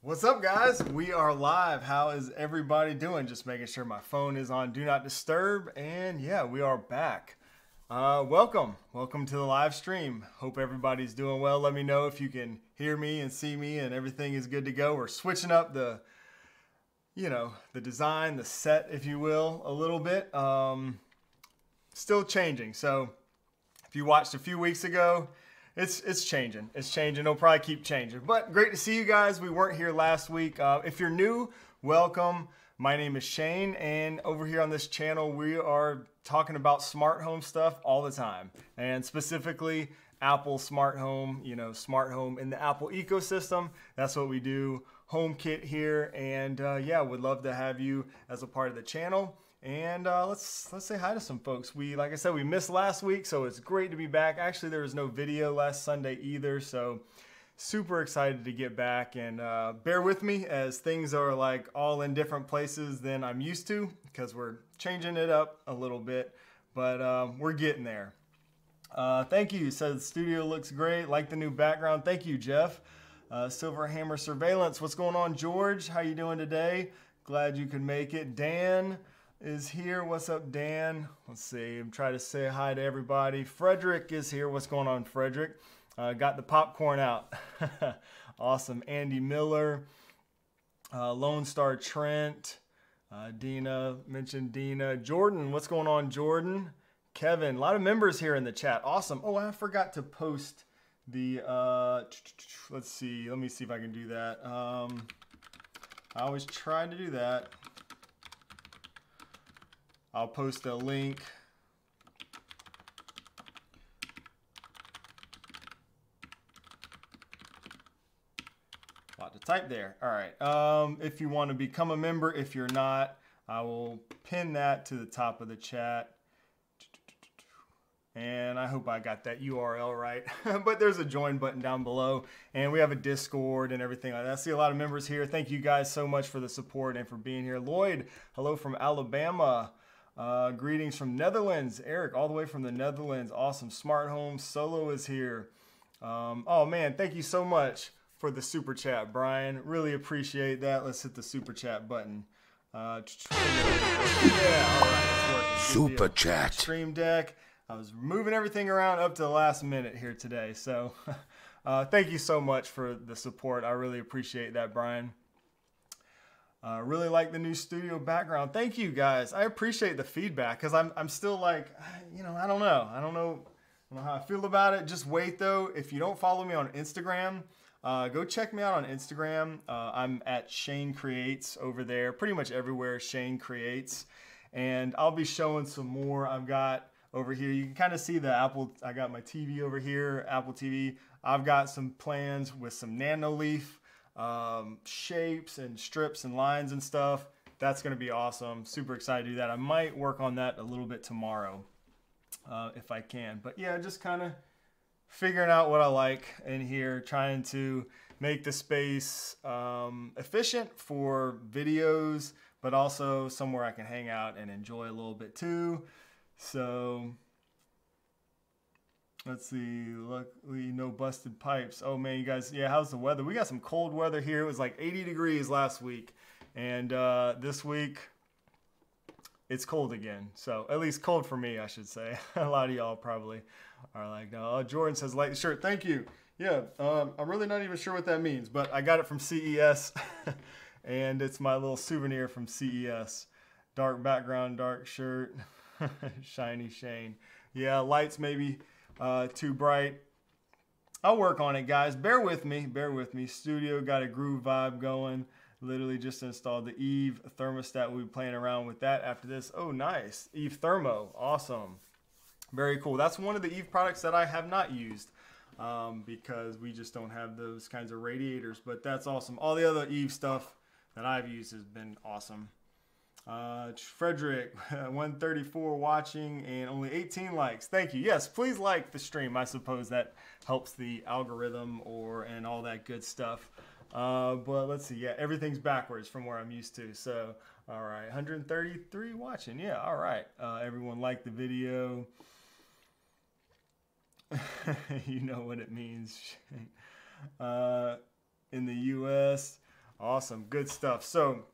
What's up, guys? We are live. How is everybody doing? Just making sure my phone is on Do Not Disturb. And yeah, we are back. Uh, welcome. Welcome to the live stream. Hope everybody's doing well. Let me know if you can hear me and see me and everything is good to go. We're switching up the, you know, the design, the set, if you will, a little bit. Um, still changing. So if you watched a few weeks ago, it's it's changing. It's changing. It'll probably keep changing. But great to see you guys. We weren't here last week. Uh, if you're new, welcome. My name is Shane, and over here on this channel, we are talking about smart home stuff all the time, and specifically Apple smart home. You know, smart home in the Apple ecosystem. That's what we do. HomeKit here, and uh, yeah, would love to have you as a part of the channel. And uh, let's let's say hi to some folks. We like I said, we missed last week, so it's great to be back. Actually, there was no video last Sunday either, so super excited to get back. And uh, bear with me as things are like all in different places than I'm used to because we're changing it up a little bit, but uh, we're getting there. Uh, thank you. Says the studio looks great. Like the new background. Thank you, Jeff. Uh, Silver Hammer Surveillance. What's going on, George? How you doing today? Glad you could make it. Dan is here. What's up, Dan? Let's see. I'm trying to say hi to everybody. Frederick is here. What's going on, Frederick? Uh, got the popcorn out. awesome. Andy Miller, uh, Lone Star Trent, uh, Dina mentioned Dina. Jordan, what's going on, Jordan? Kevin, a lot of members here in the chat. Awesome. Oh, I forgot to post the. Uh, let's see. Let me see if I can do that. Um, I always try to do that. I'll post a link. Lot to type there. All right. Um, if you want to become a member, if you're not, I will pin that to the top of the chat. And I hope I got that URL right. but there's a join button down below. And we have a Discord and everything like that. I see a lot of members here. Thank you guys so much for the support and for being here. Lloyd, hello from Alabama. Uh, greetings from Netherlands. Eric, all the way from the Netherlands. Awesome. Smart Home Solo is here. Um, oh, man, thank you so much for the super chat, Brian. Really appreciate that. Let's hit the super chat button. Uh, yeah, all right, it's. Super chat. Stream Deck. I was moving everything around up to the last minute here today. So uh, thank you so much for the support. I really appreciate that, Brian. Uh, really like the new studio background. Thank you guys. I appreciate the feedback because I'm, I'm still like, you know, I don't know. I don't know, I don't know how I feel about it. Just wait though. If you don't follow me on Instagram, uh, go check me out on Instagram. Uh, I'm at Shane Creates over there, pretty much everywhere Shane Creates. And I'll be showing some more. I've got over here, you can kind of see the Apple, I got my TV over here, Apple TV. I've got some plans with some Nanoleaf um, shapes and strips and lines and stuff. That's to be awesome. Super excited to do that. I might work on that a little bit tomorrow uh, if I can. But yeah, just kind of figuring out what I like in here, trying to make the space um, efficient for videos, but also somewhere I can hang out and enjoy a little bit too. So Let's see. Luckily, no busted pipes. Oh man, you guys, yeah, how's the weather? We got some cold weather here. It was like 80 degrees last week, and uh, this week it's cold again. So at least cold for me, I should say. a lot of y'all probably are like, "Oh, Jordan says light shirt." Thank you. Yeah, um, I'm really not even sure what that means, but I got it from CES, and it's my little souvenir from CES. Dark background, dark shirt, shiny Shane. Yeah, lights maybe uh, too bright. I'll work on it, guys. Bear with me. Bear with me. Studio got a groove vibe going. Literally just installed the Eve thermostat. We'll be playing around with that after this. Oh, nice. Eve Thermo. Awesome. Very cool. That's one of the Eve products that I have not used um, because we just don't have those kinds of radiators. But that's awesome. All the other Eve stuff that I've used has been awesome. Uh, Frederick, 134 watching and only 18 likes. Thank you. Yes, please like the stream. I suppose that helps the algorithm or and all that good stuff. Uh, but let's see. Yeah, everything's backwards from where I'm used to. So, all right, 133 watching. Yeah, all right. Uh, everyone liked the video. you know what it means. uh, in the U.S., Awesome. Good stuff. So,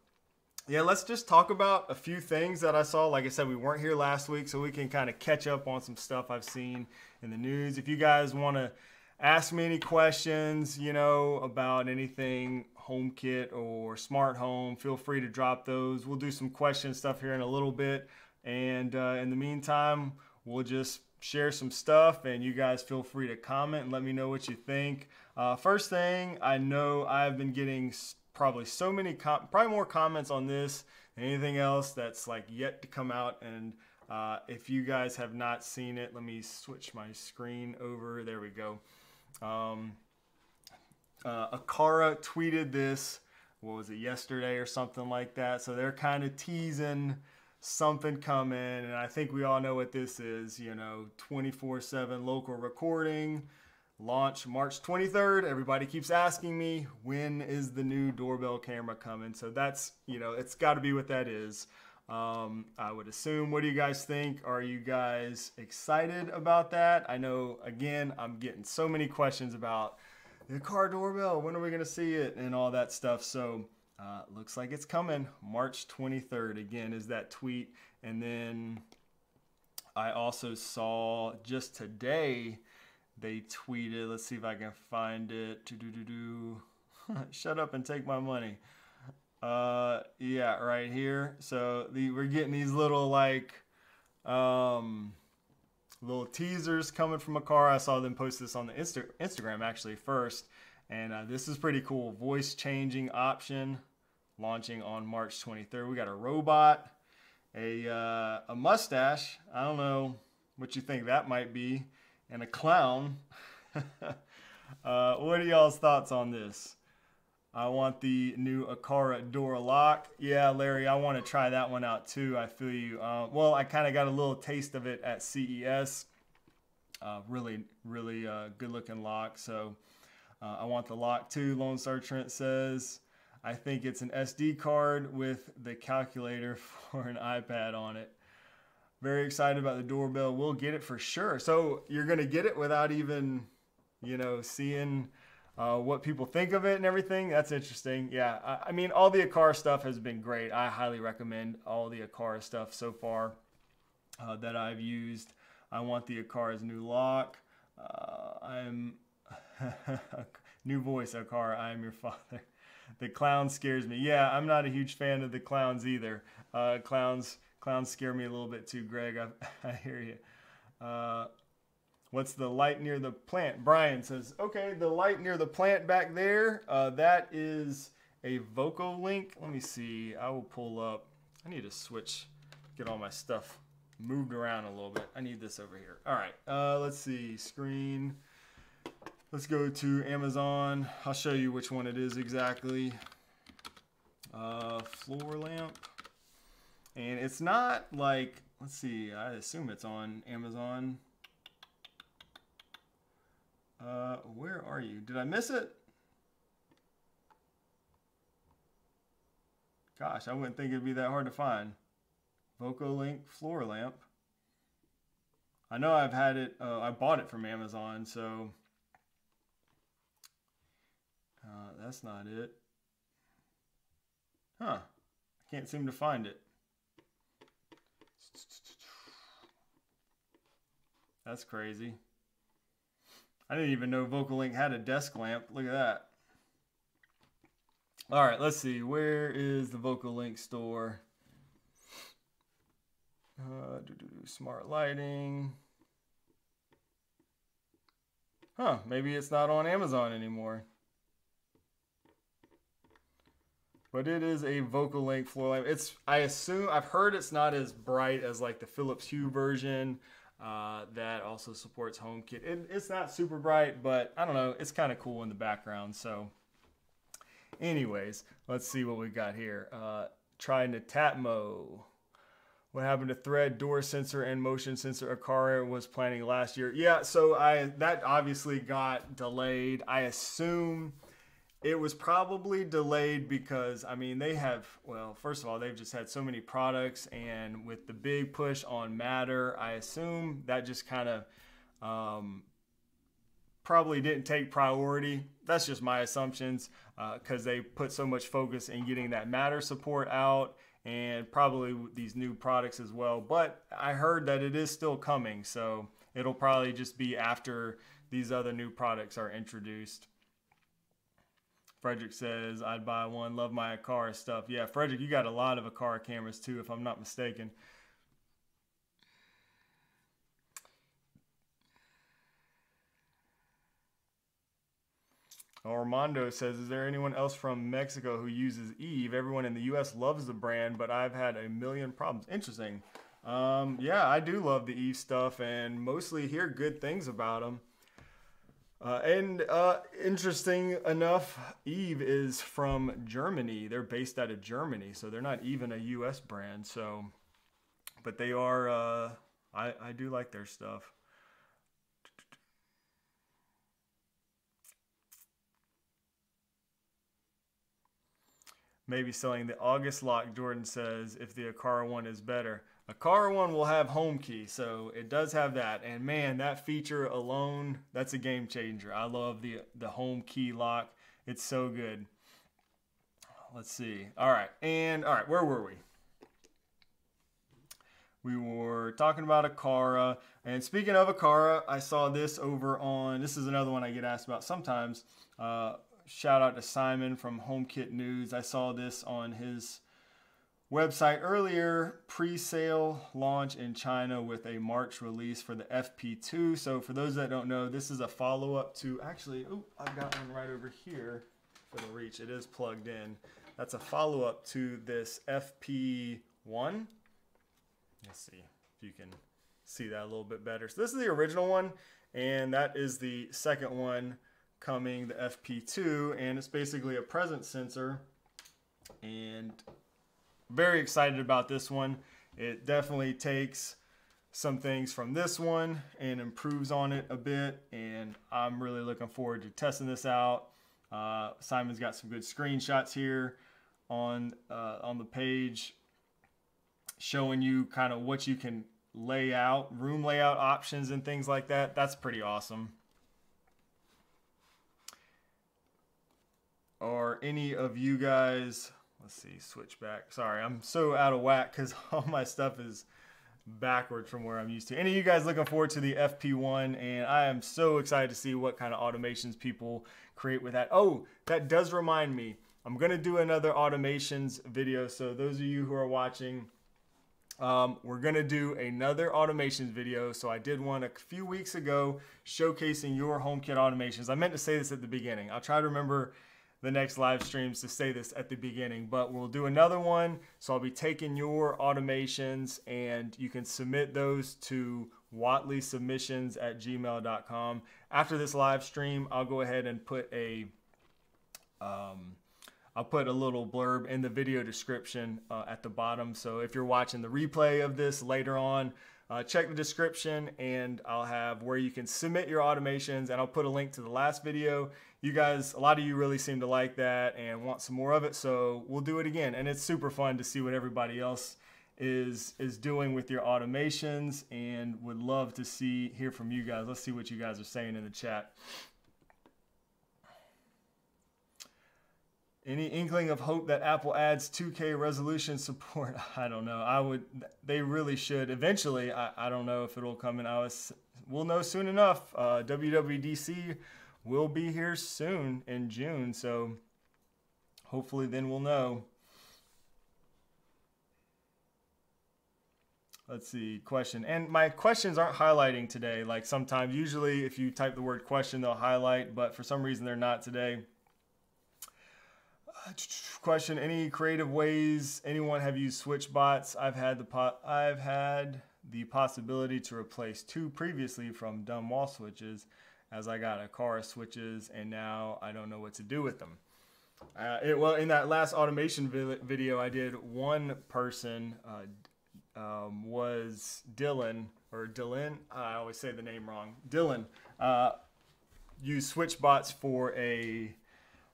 yeah, let's just talk about a few things that I saw. Like I said, we weren't here last week, so we can kind of catch up on some stuff I've seen in the news. If you guys want to ask me any questions, you know, about anything HomeKit or smart home, feel free to drop those. We'll do some question stuff here in a little bit. And uh, in the meantime, we'll just share some stuff and you guys feel free to comment and let me know what you think. Uh, first thing, I know I've been getting probably so many, probably more comments on this than anything else that's like yet to come out. And uh, if you guys have not seen it, let me switch my screen over. There we go. Um, uh, Aqara tweeted this, what was it, yesterday or something like that. So they're kind of teasing something coming. And I think we all know what this is, you know, 24 7 local recording. Launch March 23rd. Everybody keeps asking me, when is the new doorbell camera coming? So that's, you know, it's got to be what that is. Um, I would assume. What do you guys think? Are you guys excited about that? I know, again, I'm getting so many questions about the car doorbell. When are we going to see it? And all that stuff. So, uh, looks like it's coming March 23rd. Again, is that tweet. And then I also saw just today they tweeted. Let's see if I can find it. Shut up and take my money. Uh, yeah, right here. So the we're getting these little like um little teasers coming from Aqara. I saw them post this on the Insta- Instagram actually first, and uh, this is pretty cool. Voice changing option launching on March 23rd. We got a robot, a uh, a mustache. I don't know what you think that might be, and a clown. uh, what are y'all's thoughts on this? I want the new Aqara door lock. Yeah, Larry, I want to try that one out too. I feel you. Uh, well, I kind of got a little taste of it at CES. Uh, really, really uh, good looking lock. So uh, I want the lock too. Lone Star Trent says. I think it's an SD card with the calculator for an iPad on it. Very excited about the doorbell. We'll get it for sure. So you're going to get it without even, you know, seeing uh, what people think of it and everything. That's interesting. Yeah, I, I, mean, all the Aqara stuff has been great. I highly recommend all the Aqara stuff so far uh, that I've used. I want the Aqara's new lock. Uh, I'm new voice, Aqara. I am your father. The clown scares me. Yeah, I'm not a huge fan of the clowns either. Uh, clowns, clowns scare me a little bit too, Greg. I, I hear you. Uh, What's the light near the plant? Brian says, okay, the light near the plant back there, uh, that is a VOCOlinc. Let me see. I will pull up. I need to switch, get all my stuff moved around a little bit. I need this over here. All right, uh, let's see. Screen. Let's go to Amazon. I'll show you which one it is exactly. Uh, floor lamp. And it's not like, let's see, I assume it's on Amazon. Uh, where are you? Did I miss it? Gosh, I wouldn't think it'd be that hard to find. VOCOlinc floor lamp. I know I've had it, uh, I bought it from Amazon, so uh, that's not it. Huh. I can't seem to find it. That's crazy. I didn't even know VOCOlinc had a desk lamp. Look at that. All right, let's see. Where is the VOCOlinc store? Uh, smart lighting. Huh, maybe it's not on Amazon anymore. But it is a VOCOlinc floor lamp. It's I assume I've heard it's not as bright as like the Philips Hue version. Uh, that also supports HomeKit. It, it's not super bright, but I don't know. It's kind of cool in the background. So, anyways, let's see what we got here. Uh, try Netatmo. What happened to Thread, door sensor, and motion sensor? Aqara was planning last year. Yeah, so I that obviously got delayed. I assume it was probably delayed because I mean they have well first of all they've just had so many products and with the big push on Matter I assume that just kind of um, probably didn't take priority. That's just my assumptions because uh, they put so much focus in getting that Matter support out and probably these new products as well. But I heard that it is still coming, so it'll probably just be after these other new products are introduced. Frederick says, I'd buy one, love my Aqara stuff. Yeah, Frederick, you got a lot of Aqara cameras too, if I'm not mistaken. Armando says, Is there anyone else from Mexico who uses Eve? Everyone in the US loves the brand, but I've had a million problems. Interesting. Um, yeah, I do love the Eve stuff and mostly hear good things about them. Uh, and uh, interesting enough, Eve is from Germany. They're based out of Germany, so they're not even a US brand. So, but they are, uh, I, I do like their stuff. maybe selling the August lock, Jordan says, if the Aqara one is better. Aqara one will have home key, so it does have that. And man, that feature alone, that's a game changer. I love the the home key lock. It's so good. Let's see. All right, and all right, where were we? We were talking about Aqara. And speaking of Aqara, I saw this over on, this is another one I get asked about sometimes. Uh, shout out to Simon from HomeKit News. I saw this on his website earlier. Pre sale launch in China with a March release for the FP2. So, for those that don't know, this is a follow up to actually, oh, I've got one right over here for the reach. It is plugged in. That's a follow up to this FP1. Let's see if you can see that a little bit better. So, this is the original one, and that is the second one coming, the FP2, and it's basically a presence sensor. And very excited about this one. It definitely takes some things from this one and improves on it a bit. And I'm really looking forward to testing this out. Uh, Simon's got some good screenshots here on uh, on the page showing you kind of what you can lay out, room layout options and things like that. That's pretty awesome. Are any of you guys, let's see, switch back. Sorry, I'm so out of whack because all my stuff is backwards from where I'm used to. Any of you guys looking forward to the FP1 and I am so excited to see what kind of automations people create with that. Oh, that does remind me. I'm going to do another automations video. So those of you who are watching, um, we're going to do another automations video. So I did one a few weeks ago showcasing your HomeKit automations. I meant to say this at the beginning. I'll try to remember the next live streams to say this at the beginning, but we'll do another one. So I'll be taking your automations and you can submit those to Whatley submissions at gmail.com. After this live stream, I'll go ahead and put a um, I'll put a little blurb in the video description uh, at the bottom. So if you're watching the replay of this later on, uh, check the description and I'll have where you can submit your automations and I'll put a link to the last video. You guys, a lot of you really seem to like that and want some more of it, so we'll do it again. And it's super fun to see what everybody else is is doing with your automations and would love to see hear from you guys. Let's see what you guys are saying in the chat. Any inkling of hope that Apple adds 2K resolution support? I don't know. I would. They really should. Eventually, I, I don't know if it'll come in iOS. We'll know soon enough. Uh, WWDC will be here soon in June, so hopefully then we'll know. Let's see, question. And my questions aren't highlighting today. Like sometimes, usually if you type the word question, they'll highlight, but for some reason they're not today. Uh, question: Any creative ways anyone have used switch bots? I've had the po- I've had the possibility to replace two previously from dumb wall switches, as I got Aqara switches, and now I don't know what to do with them. Uh, it, well, in that last automation vi- video I did, one person uh, um, was Dylan or Dylan. I always say the name wrong. Dylan uh, used switch bots for a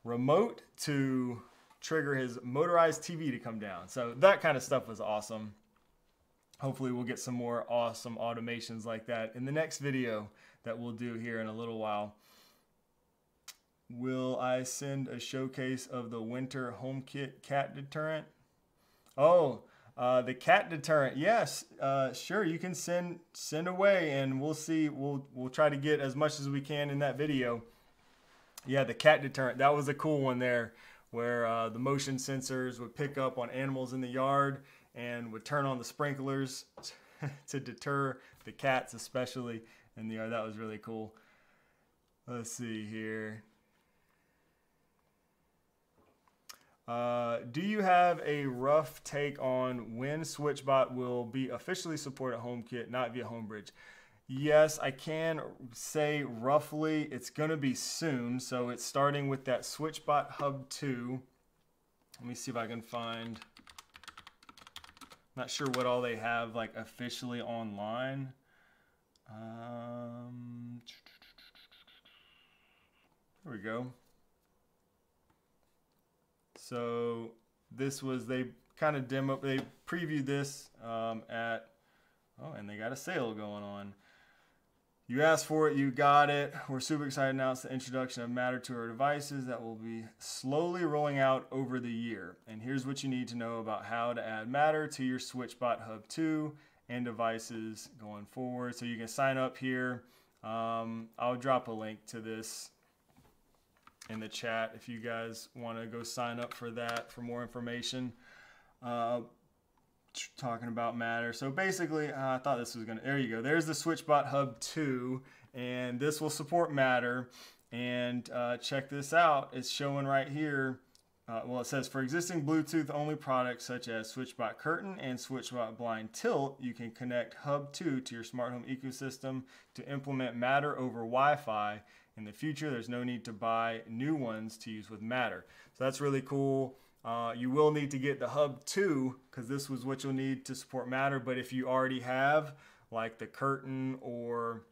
remote to trigger his motorized TV to come down. So that kind of stuff was awesome. Hopefully we'll get some more awesome automations like that in the next video that we'll do here in a little while. will I send a showcase of the winter HomeKit cat deterrent? Oh, uh, the cat deterrent. Yes, uh, sure. You can send send away, and we'll see. We'll we'll try to get as much as we can in that video. Yeah, the cat deterrent. That was a cool one there, where uh, the motion sensors would pick up on animals in the yard and would turn on the sprinklers to deter the cats, especially in the yard. That was really cool. Let's see here. Uh, do you have a rough take on when SwitchBot will be officially supported HomeKit, not via Homebridge? Yes, I can say roughly it's going to be soon. So it's starting with that SwitchBot Hub 2. Let me see if I can find. Not sure what all they have like officially online. Um, here we go. So this was they kind of demo they previewed this um, at oh and they got a sale going on. You asked for it, you got it. We're super excited to announce the introduction of Matter to our devices that will be slowly rolling out over the year. And here's what you need to know about how to add Matter to your SwitchBot Hub 2 and devices going forward. So you can sign up here. Um, I'll drop a link to this in the chat if you guys want to go sign up for that for more information. Uh, talking about Matter. So basically, uh, I thought this was going to, there you go. There's the SwitchBot Hub 2, and this will support Matter. And uh, check this out. It's showing right here. Uh, well, it says for existing Bluetooth only products such as SwitchBot Curtain and SwitchBot Blind Tilt, you can connect Hub 2 to your smart home ecosystem to implement Matter over Wi Fi in the future. There's no need to buy new ones to use with Matter. So that's really cool. Uh, you will need to get the Hub 2 because this was what you'll need to support Matter. But if you already have like the curtain or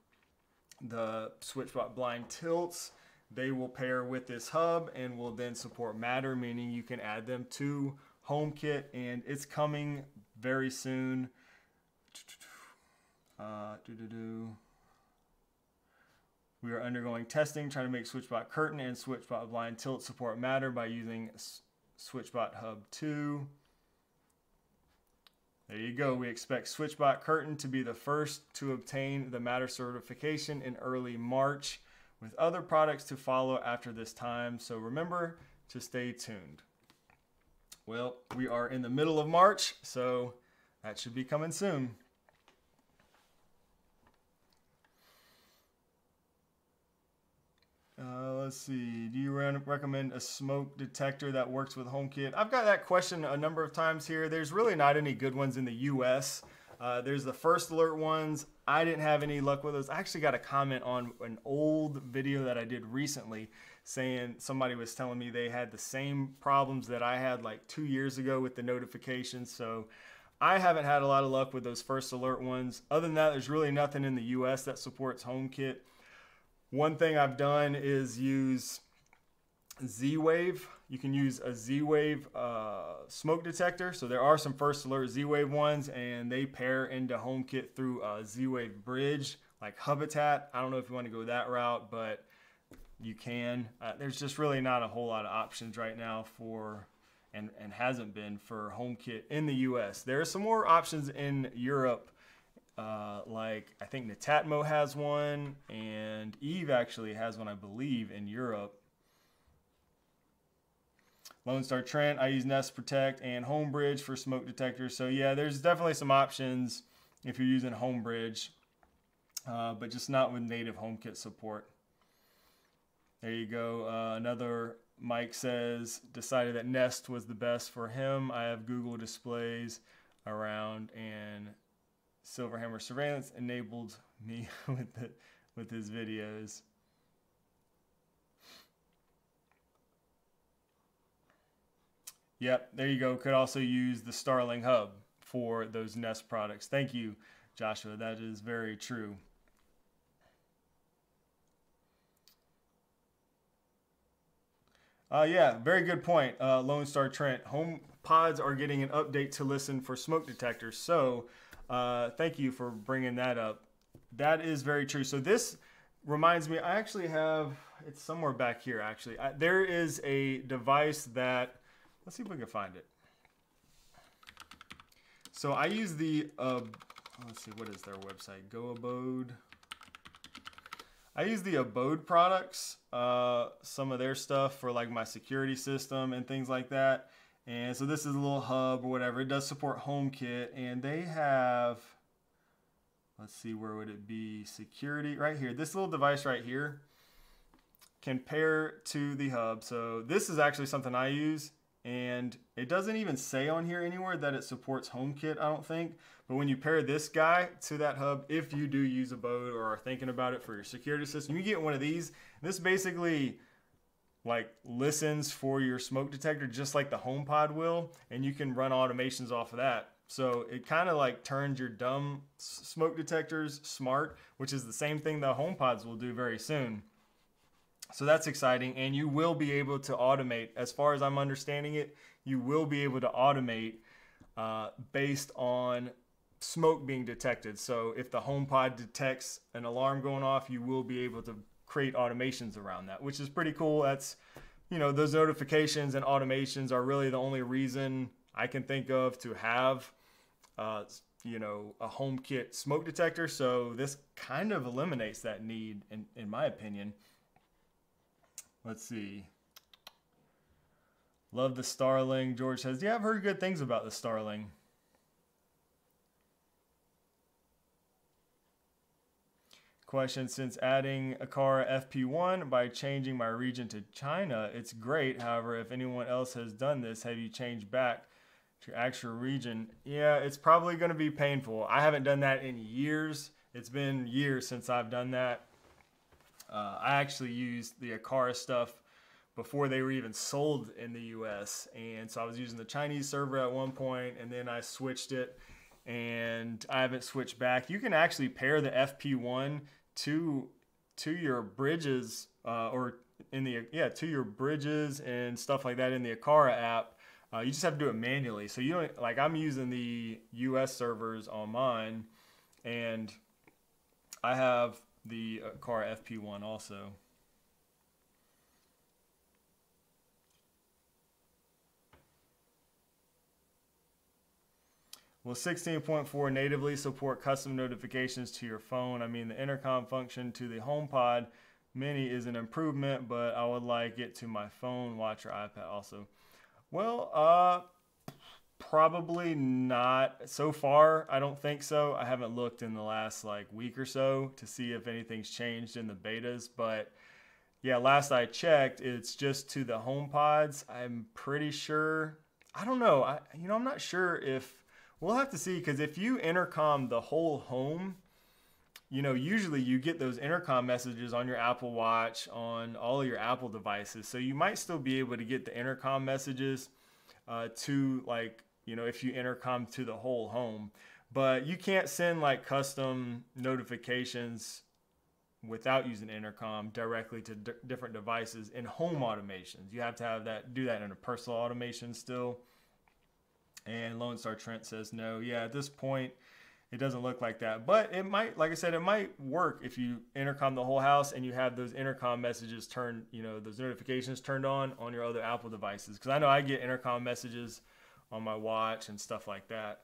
the SwitchBot blind tilts, they will pair with this hub and will then support Matter, meaning you can add them to HomeKit and it's coming very soon. Uh. We are undergoing testing, trying to make SwitchBot Curtain and SwitchBot Blind Tilt support Matter by using SwitchBot Hub 2. There you go. We expect SwitchBot Curtain to be the first to obtain the Matter certification in early March, with other products to follow after this time. So remember to stay tuned. Well, we are in the middle of March, so that should be coming soon. Uh, let's see. Do you recommend a smoke detector that works with HomeKit? I've got that question a number of times here. There's really not any good ones in the US. Uh, there's the first alert ones. I didn't have any luck with those. I actually got a comment on an old video that I did recently saying somebody was telling me they had the same problems that I had like two years ago with the notifications. So I haven't had a lot of luck with those first alert ones. Other than that, there's really nothing in the US that supports HomeKit. One thing I've done is use Z-Wave. You can use a Z-Wave uh, smoke detector. So there are some first alert Z-Wave ones and they pair into HomeKit through a Z-Wave bridge like Hubitat. I don't know if you want to go that route, but you can. Uh, there's just really not a whole lot of options right now for and, and hasn't been for HomeKit in the US. There are some more options in Europe uh, like I think Netatmo has one, and Eve actually has one, I believe, in Europe. Lone Star Trent, I use Nest Protect and Homebridge for smoke detectors. So yeah, there's definitely some options if you're using Homebridge, uh, but just not with native HomeKit support. There you go. Uh, another Mike says decided that Nest was the best for him. I have Google displays around and Silverhammer surveillance enabled me with the, with his videos. Yep, there you go. Could also use the Starling Hub for those Nest products. Thank you, Joshua. That is very true. Uh, yeah, very good point, uh, Lone Star Trent. Home pods are getting an update to listen for smoke detectors. So uh, thank you for bringing that up. That is very true. So this reminds me, I actually have, it's somewhere back here actually. I, there is a device that let's see if we can find it. So I use the uh, let's see what is their website? Go Abode. I use the Abode products, uh, some of their stuff for like my security system and things like that. And so this is a little hub or whatever. It does support HomeKit, and they have. Let's see, where would it be? Security right here. This little device right here can pair to the hub. So this is actually something I use and it doesn't even say on here anywhere that it supports HomeKit, I don't think. But when you pair this guy to that hub, if you do use Abode or are thinking about it for your security system, you get one of these. This basically like listens for your smoke detector just like the HomePod will, and you can run automations off of that. So it kind of like turns your dumb smoke detectors smart, which is the same thing the HomePods will do very soon. So that's exciting, and you will be able to automate. As far as I'm understanding it, you will be able to automate uh, based on smoke being detected. So if the HomePod detects an alarm going off, you will be able to create automations around that, which is pretty cool. That's, you know, those notifications and automations are really the only reason I can think of to have, uh, you know, a HomeKit smoke detector. So this kind of eliminates that need, in, in my opinion. Let's see. Love the Starling. George says, Yeah, I've heard good things about the Starling. Question Since adding Aqara FP1 by changing my region to China, it's great. However, if anyone else has done this, have you changed back to your actual region? Yeah, it's probably going to be painful. I haven't done that in years. It's been years since I've done that. Uh, I actually used the Aqara stuff before they were even sold in the US. And so I was using the Chinese server at one point and then I switched it and I haven't switched back. You can actually pair the FP1 to to your bridges uh, or in the yeah to your bridges and stuff like that in the Aqara app. Uh, you just have to do it manually. So you don't like I'm using the US servers on mine and I have the car FP1 also. Will 16.4 natively support custom notifications to your phone? I mean, the intercom function to the HomePod Mini is an improvement, but I would like it to my phone, watch, or iPad also. Well, uh, Probably not. So far, I don't think so. I haven't looked in the last like week or so to see if anything's changed in the betas, but yeah, last I checked, it's just to the home pods. I'm pretty sure. I don't know. I you know, I'm not sure if we'll have to see cuz if you intercom the whole home, you know, usually you get those intercom messages on your Apple Watch, on all your Apple devices. So you might still be able to get the intercom messages uh, to like you know, if you intercom to the whole home. But you can't send like custom notifications without using intercom directly to different devices in home automations. You have to have that do that in a personal automation still. And Lone Star Trent says no. Yeah, at this point, it doesn't look like that. But it might, like I said, it might work if you intercom the whole house and you have those intercom messages turned, you know, those notifications turned on on your other Apple devices. Because I know I get intercom messages on my watch and stuff like that.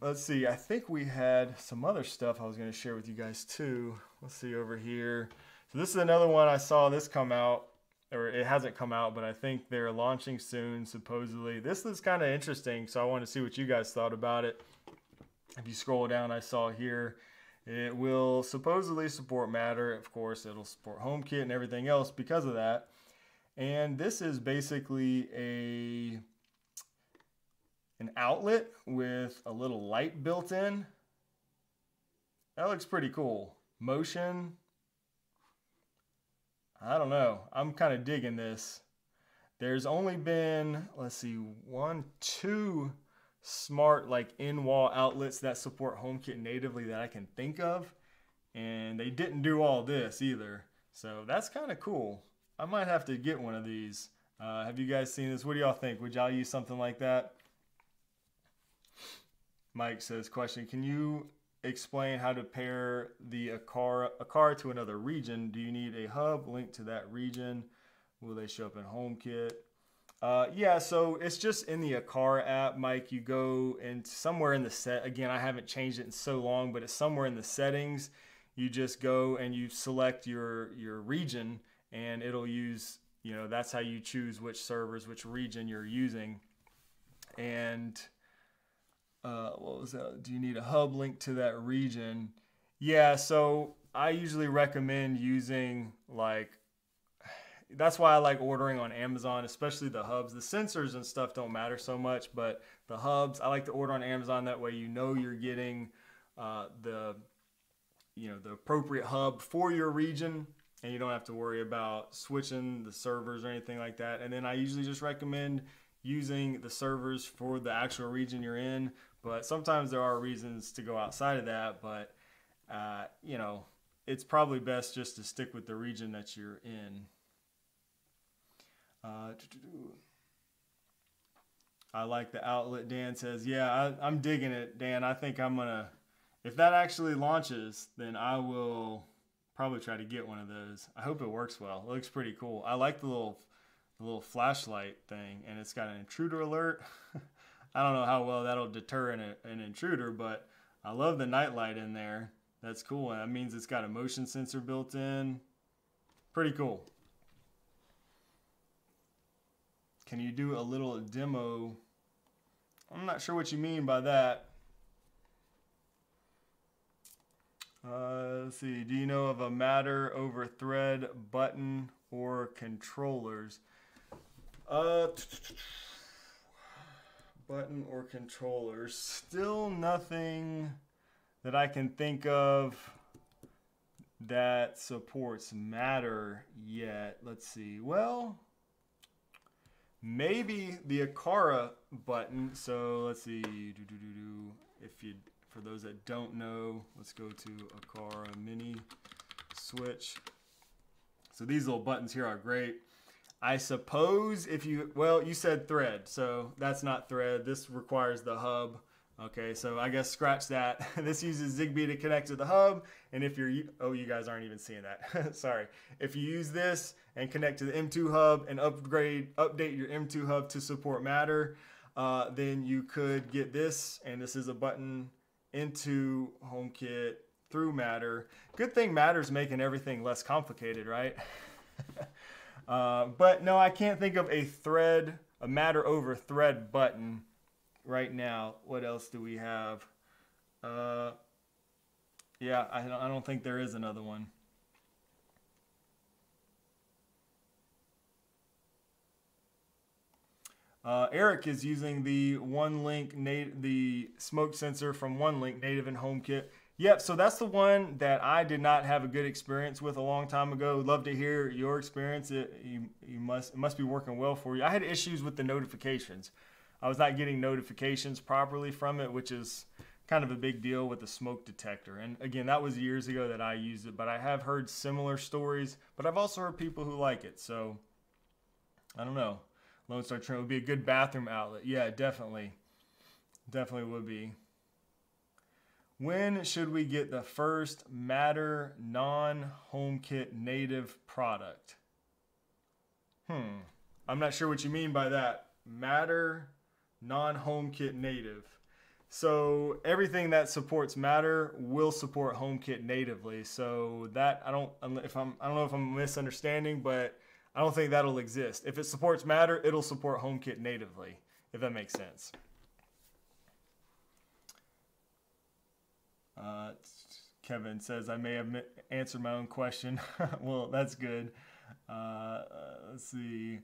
Let's see, I think we had some other stuff I was going to share with you guys too. Let's see over here. So this is another one I saw this come out, or it hasn't come out, but I think they're launching soon, supposedly. This is kind of interesting, so I want to see what you guys thought about it. If you scroll down, I saw here it will supposedly support Matter. Of course, it'll support HomeKit and everything else because of that. And this is basically a an outlet with a little light built in. That looks pretty cool. Motion. I don't know. I'm kind of digging this. There's only been, let's see, one, two smart like in-wall outlets that support HomeKit natively that I can think of. And they didn't do all this either. So that's kind of cool. I might have to get one of these. Uh, have you guys seen this? What do y'all think? Would y'all use something like that? Mike says, question, can you explain how to pair the Aqara, Aqara to another region? Do you need a hub linked to that region? Will they show up in HomeKit? Uh, yeah, so it's just in the Aqara app, Mike. You go and somewhere in the set, again, I haven't changed it in so long, but it's somewhere in the settings. You just go and you select your, your region and it'll use, you know, that's how you choose which servers, which region you're using. And uh, what was that? Do you need a hub link to that region? Yeah, so I usually recommend using like that's why I like ordering on Amazon, especially the hubs. The sensors and stuff don't matter so much, but the hubs I like to order on Amazon. That way, you know you're getting uh, the you know the appropriate hub for your region, and you don't have to worry about switching the servers or anything like that. And then I usually just recommend using the servers for the actual region you're in. But sometimes there are reasons to go outside of that. But uh, you know, it's probably best just to stick with the region that you're in. Uh, I like the outlet. Dan says, "Yeah, I, I'm digging it, Dan. I think I'm gonna. If that actually launches, then I will probably try to get one of those. I hope it works well. It looks pretty cool. I like the little, the little flashlight thing, and it's got an intruder alert. I don't know how well that'll deter an, an intruder, but I love the nightlight in there. That's cool. That means it's got a motion sensor built in. Pretty cool. Can you do a little demo? I'm not sure what you mean by that. Uh, let's see. Do you know of a matter over thread button or controllers? Uh, button or controllers. Still nothing that I can think of that supports matter yet. Let's see. Well, maybe the Aqara button. So let's see. If you, for those that don't know, let's go to Aqara Mini Switch. So these little buttons here are great. I suppose if you, well, you said thread, so that's not thread. This requires the hub. Okay, so I guess scratch that. this uses Zigbee to connect to the hub. And if you're, oh, you guys aren't even seeing that. Sorry. If you use this and connect to the M2 hub and upgrade, update your M2 hub to support Matter, uh, then you could get this. And this is a button into HomeKit through Matter. Good thing Matter's making everything less complicated, right? uh, but no, I can't think of a thread, a Matter over thread button right now. What else do we have? Uh, yeah, I don't, I don't think there is another one. Uh, Eric is using the Onelink nat- the smoke sensor from Onelink native in HomeKit. Yep, so that's the one that I did not have a good experience with a long time ago. Love to hear your experience. It, you, you must it must be working well for you. I had issues with the notifications. I was not getting notifications properly from it, which is kind of a big deal with the smoke detector. And again, that was years ago that I used it, but I have heard similar stories, but I've also heard people who like it. So I don't know. Lone Star Trent would be a good bathroom outlet. Yeah, definitely. Definitely would be. When should we get the first Matter non HomeKit native product? Hmm. I'm not sure what you mean by that. Matter non HomeKit native. So everything that supports Matter will support HomeKit natively. So that I don't if I'm I don't know if I'm misunderstanding, but I don't think that'll exist. If it supports Matter, it'll support HomeKit natively, if that makes sense. Uh, Kevin says I may have answered my own question. well, that's good. Uh, uh, let's see.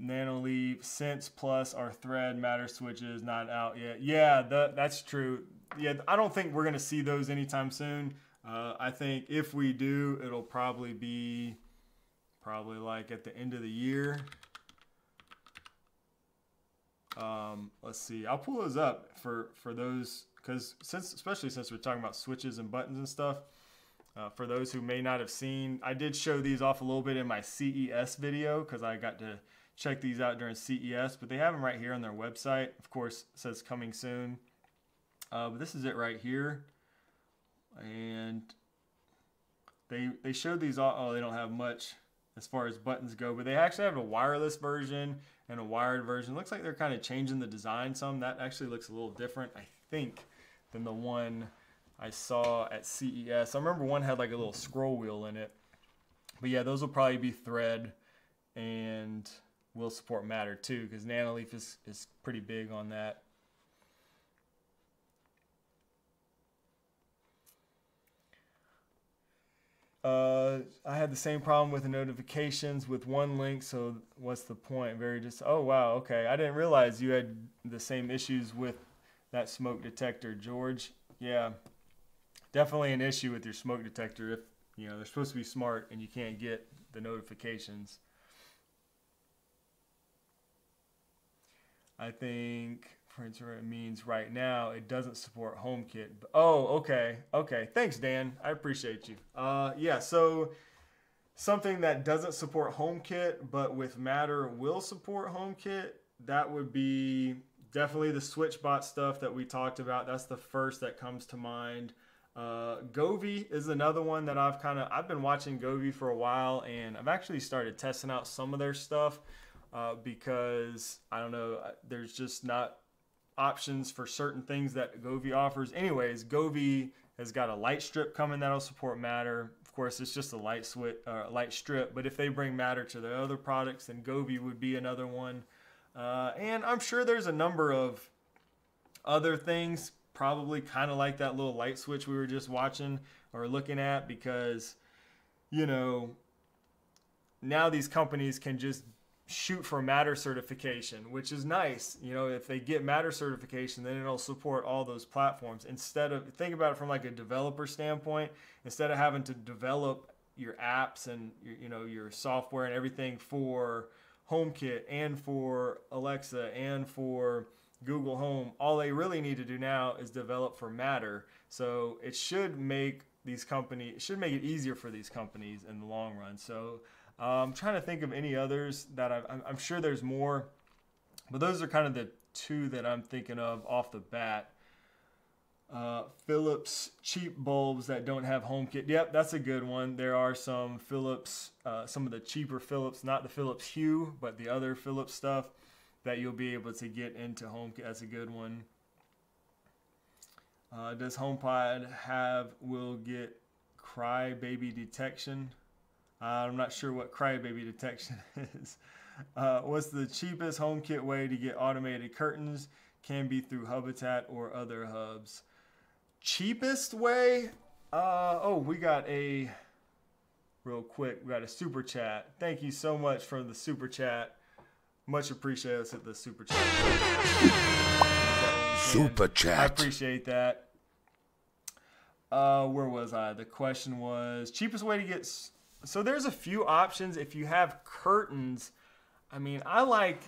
Nanoleaf, Sense Plus, our thread matter switches not out yet. Yeah, that, that's true. Yeah, I don't think we're going to see those anytime soon. Uh, I think if we do, it'll probably be probably like at the end of the year. Um, let's see. I'll pull those up for for those because since especially since we're talking about switches and buttons and stuff. Uh, for those who may not have seen, I did show these off a little bit in my CES video because I got to check these out during CES, but they have them right here on their website. Of course, says coming soon. Uh, but this is it right here. And they they showed these. Off oh, they don't have much as far as buttons go, but they actually have a wireless version and a wired version. Looks like they're kind of changing the design some. That actually looks a little different, I think, than the one I saw at CES. I remember one had like a little scroll wheel in it. But yeah, those will probably be thread and will support Matter too, because Nanoleaf is, is pretty big on that. Uh, I had the same problem with the notifications with Onelink, so what's the point? Very just, oh wow, okay. I didn't realize you had the same issues with that smoke detector, George. Yeah, definitely an issue with your smoke detector if, you know, they're supposed to be smart and you can't get the notifications. I think instance, it means right now it doesn't support HomeKit. Oh, okay, okay. Thanks, Dan. I appreciate you. Uh, yeah. So something that doesn't support HomeKit, but with Matter will support HomeKit. That would be definitely the SwitchBot stuff that we talked about. That's the first that comes to mind. Uh, Govee is another one that I've kind of I've been watching Govee for a while, and I've actually started testing out some of their stuff uh, because I don't know, there's just not options for certain things that Govee offers. Anyways, Govee has got a light strip coming that'll support Matter. Of course, it's just a light switch, uh, light strip. But if they bring Matter to their other products, then Govee would be another one. Uh, and I'm sure there's a number of other things, probably kind of like that little light switch we were just watching or looking at, because you know now these companies can just shoot for Matter certification, which is nice. You know, if they get Matter certification, then it'll support all those platforms. Instead of think about it from like a developer standpoint, instead of having to develop your apps and your, you know your software and everything for HomeKit and for Alexa and for Google Home, all they really need to do now is develop for Matter. So it should make these companies, it should make it easier for these companies in the long run. So I'm trying to think of any others that i am sure there's more, but those are kind of the two that I'm thinking of off the bat. Uh, Philips cheap bulbs that don't have HomeKit. Yep, that's a good one. There are some Philips, uh, some of the cheaper Philips, not the Philips Hue, but the other Philips stuff that you'll be able to get into HomeKit. That's a good one. Uh, does HomePod have will get cry baby detection? Uh, I'm not sure what crybaby detection is. Uh, what's the cheapest home kit way to get automated curtains? Can be through Hubitat or other hubs. Cheapest way? Uh, oh, we got a real quick. We got a super chat. Thank you so much for the super chat. Much appreciated. Let's hit the super chat. Super chat. I appreciate that. Uh, where was I? The question was cheapest way to get so there's a few options if you have curtains. I mean, I like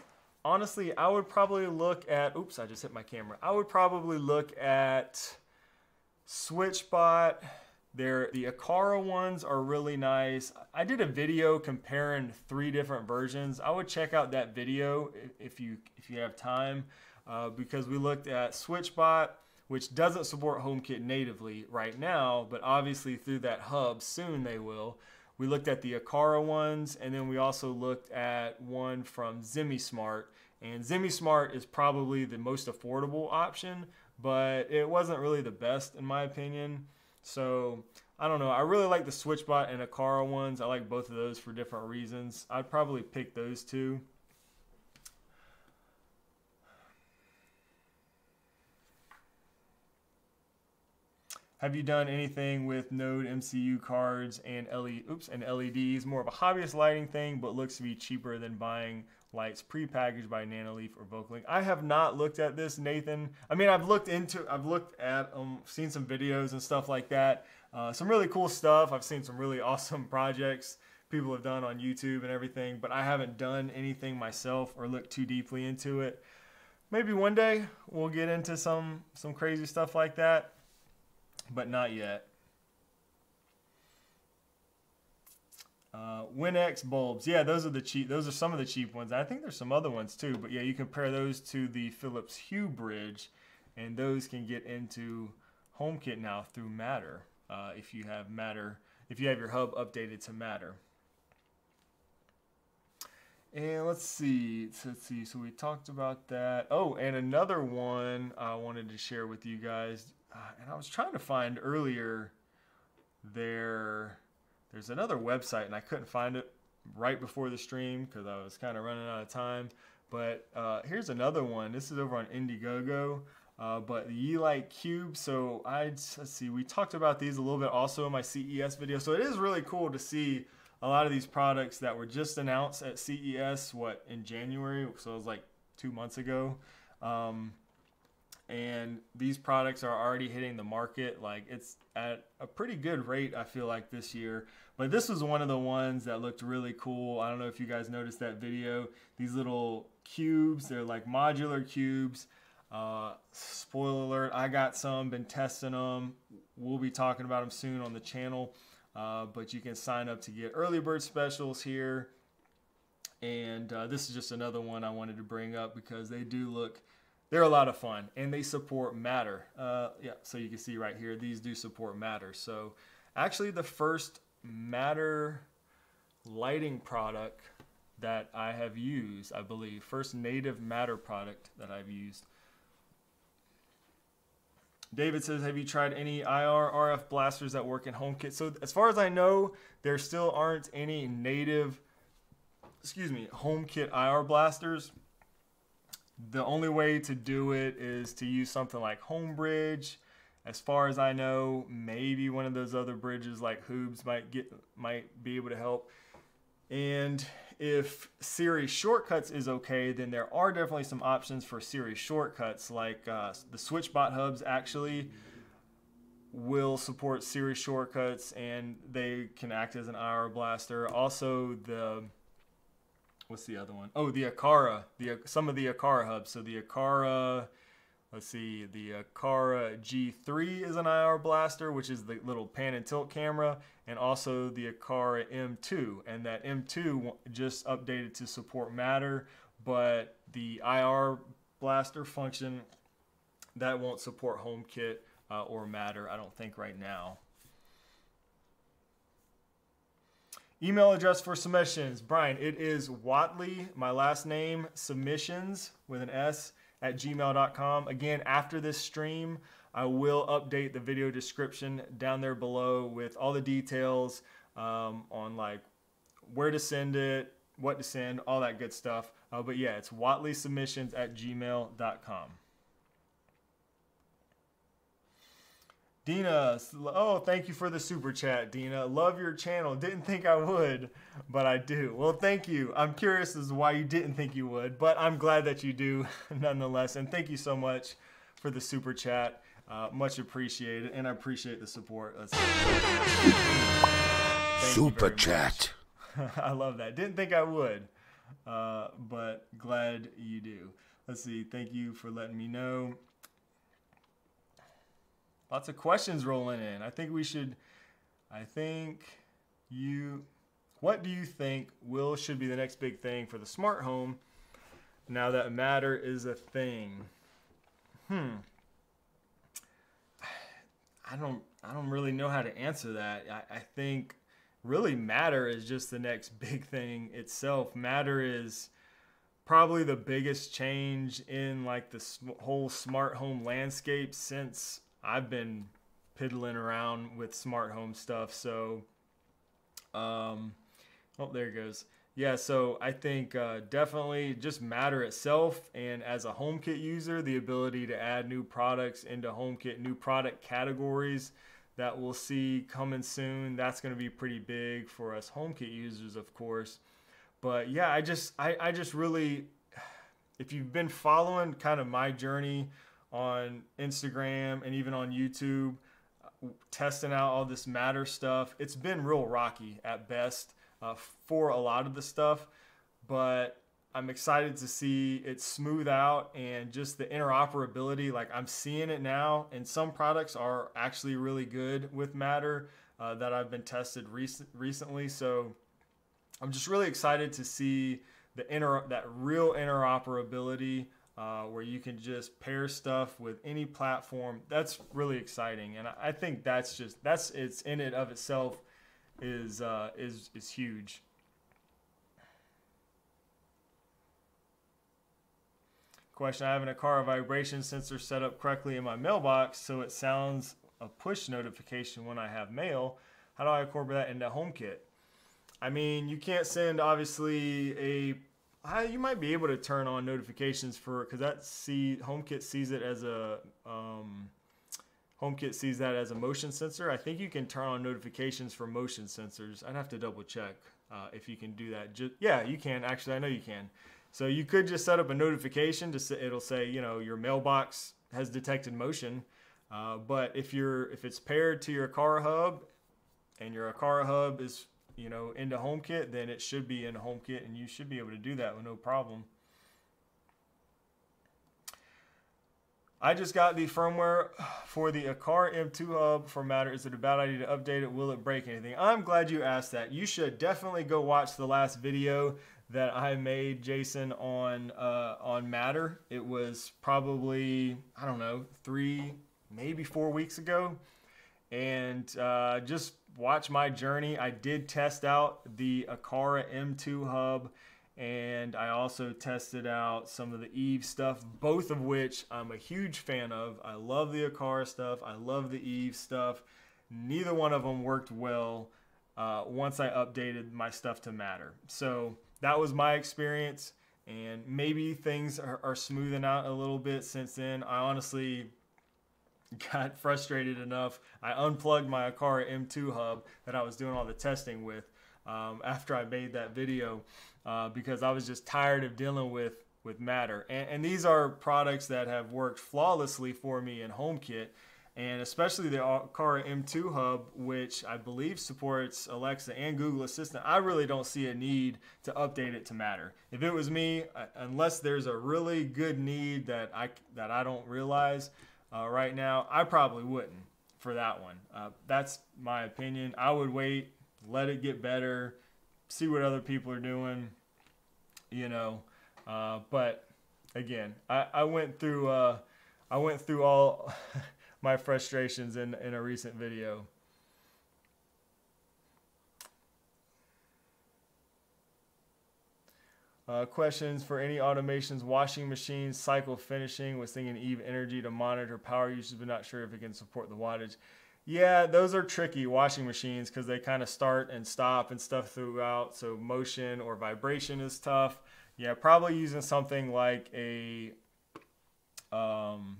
honestly, I would probably look at oops, I just hit my camera. I would probably look at SwitchBot. There, the Aqara ones are really nice. I did a video comparing three different versions. I would check out that video if you if you have time, uh, because we looked at SwitchBot, which doesn't support HomeKit natively right now, but obviously through that hub soon they will. We looked at the Aqara ones, and then we also looked at one from Zemismart. And Zemismart is probably the most affordable option, but it wasn't really the best in my opinion. So I don't know. I really like the SwitchBot and Aqara ones. I like both of those for different reasons. I'd probably pick those two. Have you done anything with NodeMCU cards and LED, oops, and LEDs? More of a hobbyist lighting thing, but looks to be cheaper than buying lights prepackaged by Nanoleaf or VOCOlinc. I have not looked at this, Nathan. I mean, I've looked into, I've looked at, um, seen some videos and stuff like that. Uh, some really cool stuff. I've seen some really awesome projects people have done on YouTube and everything, but I haven't done anything myself or looked too deeply into it. Maybe one day we'll get into some some crazy stuff like that but not yet. Uh, Winx bulbs, yeah, those are the cheap. Those are some of the cheap ones. I think there's some other ones too, but yeah, you compare those to the Philips Hue bridge, and those can get into HomeKit now through Matter uh, if you have Matter, if you have your hub updated to Matter. And let's see, let's see. So we talked about that. Oh, and another one I wanted to share with you guys, uh, and I was trying to find earlier. There, there's another website, and I couldn't find it right before the stream because I was kind of running out of time. But uh, here's another one. This is over on Indiegogo. Uh, but the Yeelight Cube, so I let's see, we talked about these a little bit also in my CES video. So it is really cool to see a lot of these products that were just announced at CES, what in January, so it was like two months ago. Um, and these products are already hitting the market like it's at a pretty good rate i feel like this year. But this was one of the ones that looked really cool. I don't know if you guys noticed that video. These little cubes they're like modular cubes. Uh, spoiler alert i got some been testing them. We'll be talking about them soon on the channel. Uh, but you can sign up to get early bird specials here. And uh, this is just another one i wanted to bring up because they do look they're a lot of fun and they support Matter. Uh, yeah, so you can see right here, these do support Matter. So actually the first Matter lighting product that I have used, I believe, first native Matter product that I've used. David says, have you tried any IR RF blasters that work in HomeKit? So as far as I know, there still aren't any native, excuse me, HomeKit IR blasters the only way to do it is to use something like Homebridge. As far as I know, maybe one of those other bridges like Hoobs might get might be able to help. And if Siri shortcuts is okay, then there are definitely some options for Siri shortcuts, like uh, the SwitchBot hubs actually will support Siri shortcuts and they can act as an IR blaster. Also, the what's the other one? Oh, the Aqara, The some of the Aqara hubs. So the Aqara, Let's see. The Aqara G3 is an IR blaster, which is the little pan and tilt camera, and also the Aqara M2. And that M2 just updated to support Matter, but the IR blaster function that won't support HomeKit uh, or Matter. I don't think right now. Email address for submissions, Brian, it is Whatley, my last name, submissions with an S at gmail.com. Again, after this stream, I will update the video description down there below with all the details um, on like where to send it, what to send, all that good stuff. Uh, but yeah, it's Whatley submissions at gmail.com. Dina, oh, thank you for the super chat, Dina. Love your channel. Didn't think I would, but I do. Well, thank you. I'm curious as to why you didn't think you would, but I'm glad that you do nonetheless. And thank you so much for the super chat. Uh, much appreciated, and I appreciate the support. super chat. I love that. Didn't think I would, uh, but glad you do. Let's see. Thank you for letting me know. Lots of questions rolling in. I think we should. I think you. What do you think will should be the next big thing for the smart home now that Matter is a thing? Hmm. I don't. I don't really know how to answer that. I, I think really Matter is just the next big thing itself. Matter is probably the biggest change in like the whole smart home landscape since I've been piddling around with smart home stuff. So, um, oh, there it goes. Yeah, so I think uh, definitely just Matter itself, and as a HomeKit user, the ability to add new products into HomeKit, new product categories that we'll see coming soon. That's going to be pretty big for us HomeKit users, of course. But yeah, I just I, I just really, if you've been following kind of my journey on Instagram and even on YouTube, testing out all this matter stuff. It's been real rocky at best uh, for a lot of the stuff, but I'm excited to see it smooth out and just the interoperability. Like I'm seeing it now, and some products are actually really good with Matter uh, that I've been tested recent, recently. So I'm just really excited to see the inter that real interoperability uh, where you can just pair stuff with any platform. That's really exciting, and I think that's just that's it's in it of itself is uh, is is huge. Question: I have an Aqara vibration sensor set up correctly in my mailbox, so it sounds a push notification when I have mail. How do I incorporate that into HomeKit? I mean, you can't send obviously a you might be able to turn on notifications for because that see HomeKit sees it as a um, HomeKit sees that as a motion sensor. I think you can turn on notifications for motion sensors. I'd have to double check uh, if you can do that. Just, yeah, you can. Actually, I know you can. So you could just set up a notification to say, it'll say you know your mailbox has detected motion. Uh, but if you're if it's paired to your car hub and your Aqara hub is you know, into HomeKit, then it should be in HomeKit and you should be able to do that with no problem. I just got the firmware for the Aqara M2 hub for Matter. Is it a bad idea to update it? Will it break anything? I'm glad you asked that. You should definitely go watch the last video that I made, Jason, on uh, on Matter. It was probably I don't know three, maybe four weeks ago, and uh, just watch my journey. I did test out the Aqara M2 hub and I also tested out some of the Eve stuff, both of which I'm a huge fan of. I love the Aqara stuff, I love the Eve stuff. Neither one of them worked well uh, once I updated my stuff to Matter. So that was my experience, and maybe things are, are smoothing out a little bit since then. I honestly got frustrated enough. I unplugged my Aqara M2 hub that I was doing all the testing with um, after I made that video uh, because I was just tired of dealing with with Matter. And, and, these are products that have worked flawlessly for me in HomeKit. And especially the Aqara M2 hub, which I believe supports Alexa and Google Assistant, I really don't see a need to update it to Matter. If it was me, uh, unless there's a really good need that I that I don't realize, uh, right now, I probably wouldn't for that one. Uh, that's my opinion. I would wait, let it get better, see what other people are doing, you know. Uh, but again, I, I went through uh, I went through all my frustrations in, in a recent video. Uh, questions for any automations, washing machines, cycle finishing. Was thinking Eve Energy to monitor power usage, but not sure if it can support the wattage. Yeah, those are tricky washing machines because they kind of start and stop and stuff throughout. So motion or vibration is tough. Yeah, probably using something like a um,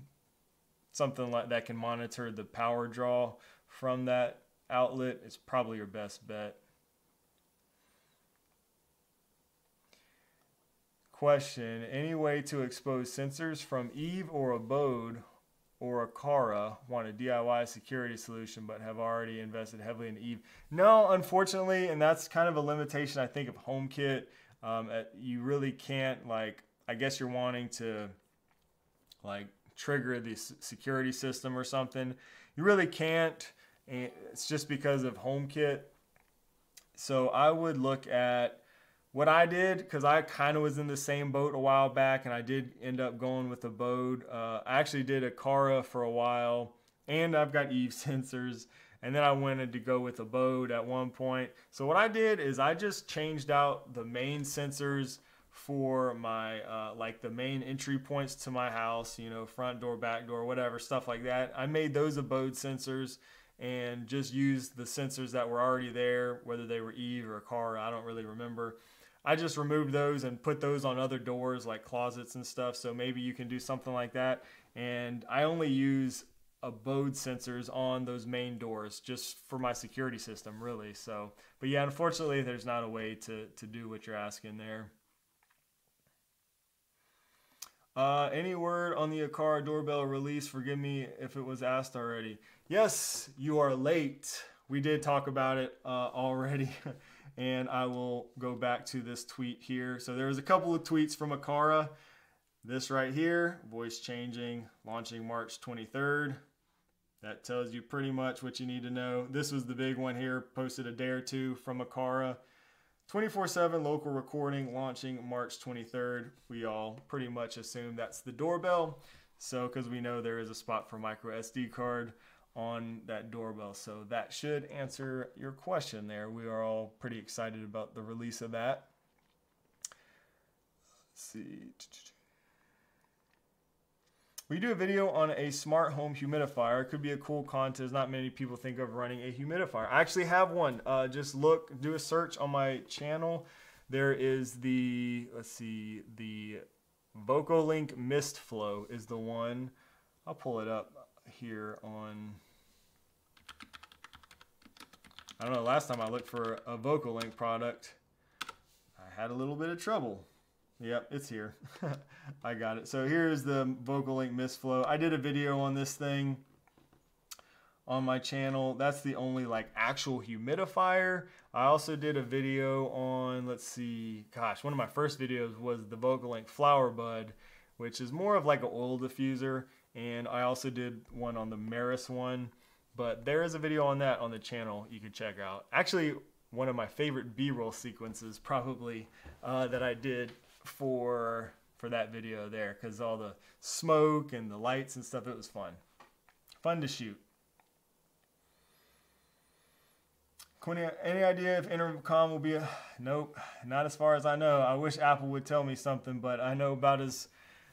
something like that can monitor the power draw from that outlet is probably your best bet. Question Any way to expose sensors from Eve or Abode or Aqara want a DIY security solution but have already invested heavily in Eve? No, unfortunately, and that's kind of a limitation I think of HomeKit. Um, you really can't like. I guess you're wanting to like trigger the security system or something. You really can't. And it's just because of HomeKit. So I would look at what I did, because I kind of was in the same boat a while back, and I did end up going with Abode. Uh, I actually did Aqara for a while, and I've got Eve sensors, and then I wanted to go with Abode at one point. So what I did is I just changed out the main sensors for my uh, like the main entry points to my house, you know, front door, back door, whatever stuff like that. I made those Abode sensors and just used the sensors that were already there, whether they were Eve or Aqara, I don't really remember I just removed those and put those on other doors like closets and stuff. So maybe you can do something like that. And I only use Abode sensors on those main doors just for my security system, really. So, but yeah, unfortunately, there's not a way to, to do what you're asking there. Uh, any word on the Aqara doorbell release? Forgive me if it was asked already. Yes, you are late. We did talk about it uh, already. and I will go back to this tweet here. So there's a couple of tweets from Aqara. This right here, voice changing, launching March 23rd. That tells you pretty much what you need to know. This was the big one here, posted a day or two from Aqara. 24 7 local recording launching March 23rd. We all pretty much assume that's the doorbell. So, because we know there is a spot for micro SD card on that doorbell. So, that should answer your question there. We are all pretty excited about the release of that. Let's see. We do a video on a smart home humidifier. It could be a cool contest. Not many people think of running a humidifier. I actually have one. Uh, just look, do a search on my channel. There is the, let's see, the VOCOlinc Mist Flow is the one. I'll pull it up here on, I don't know, last time I looked for a VOCOlinc product, I had a little bit of trouble. Yep, it's here. I got it. So here's the VOCOlinc Mist Flow. I did a video on this thing on my channel. That's the only like actual humidifier. I also did a video on, let's see, gosh, one of my first videos was the VOCOlinc Flower Bud, which is more of like an oil diffuser. And I also did one on the Maris one, but there is a video on that on the channel you can check out. Actually, one of my favorite B-roll sequences probably uh, that I did for for that video there because all the smoke and the lights and stuff it was fun. Fun to shoot. Quinny, any idea if intercom will be a nope not as far as i know. I wish apple would tell me something but i know about as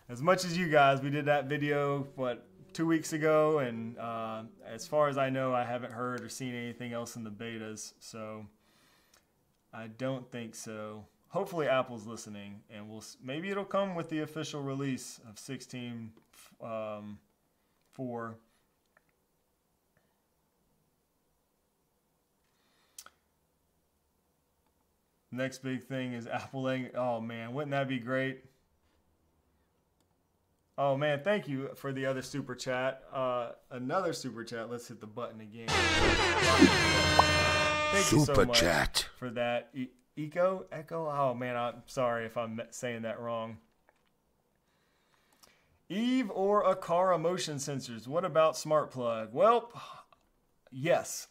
as much as you guys we did that video what two weeks ago and uh, as far as i know i haven't heard or seen anything else in the betas so i don't think so hopefully Apple's listening, and we'll maybe it'll come with the official release of 16 um, 4. Next big thing is Apple. Oh man, wouldn't that be great? Oh man, thank you for the other super chat. Uh, another super chat. Let's hit the button again. Thank super you so much chat for that. Eco? Echo? Oh man, I'm sorry if I'm saying that wrong. Eve or Aqara motion sensors. What about smart plug? Well, yes.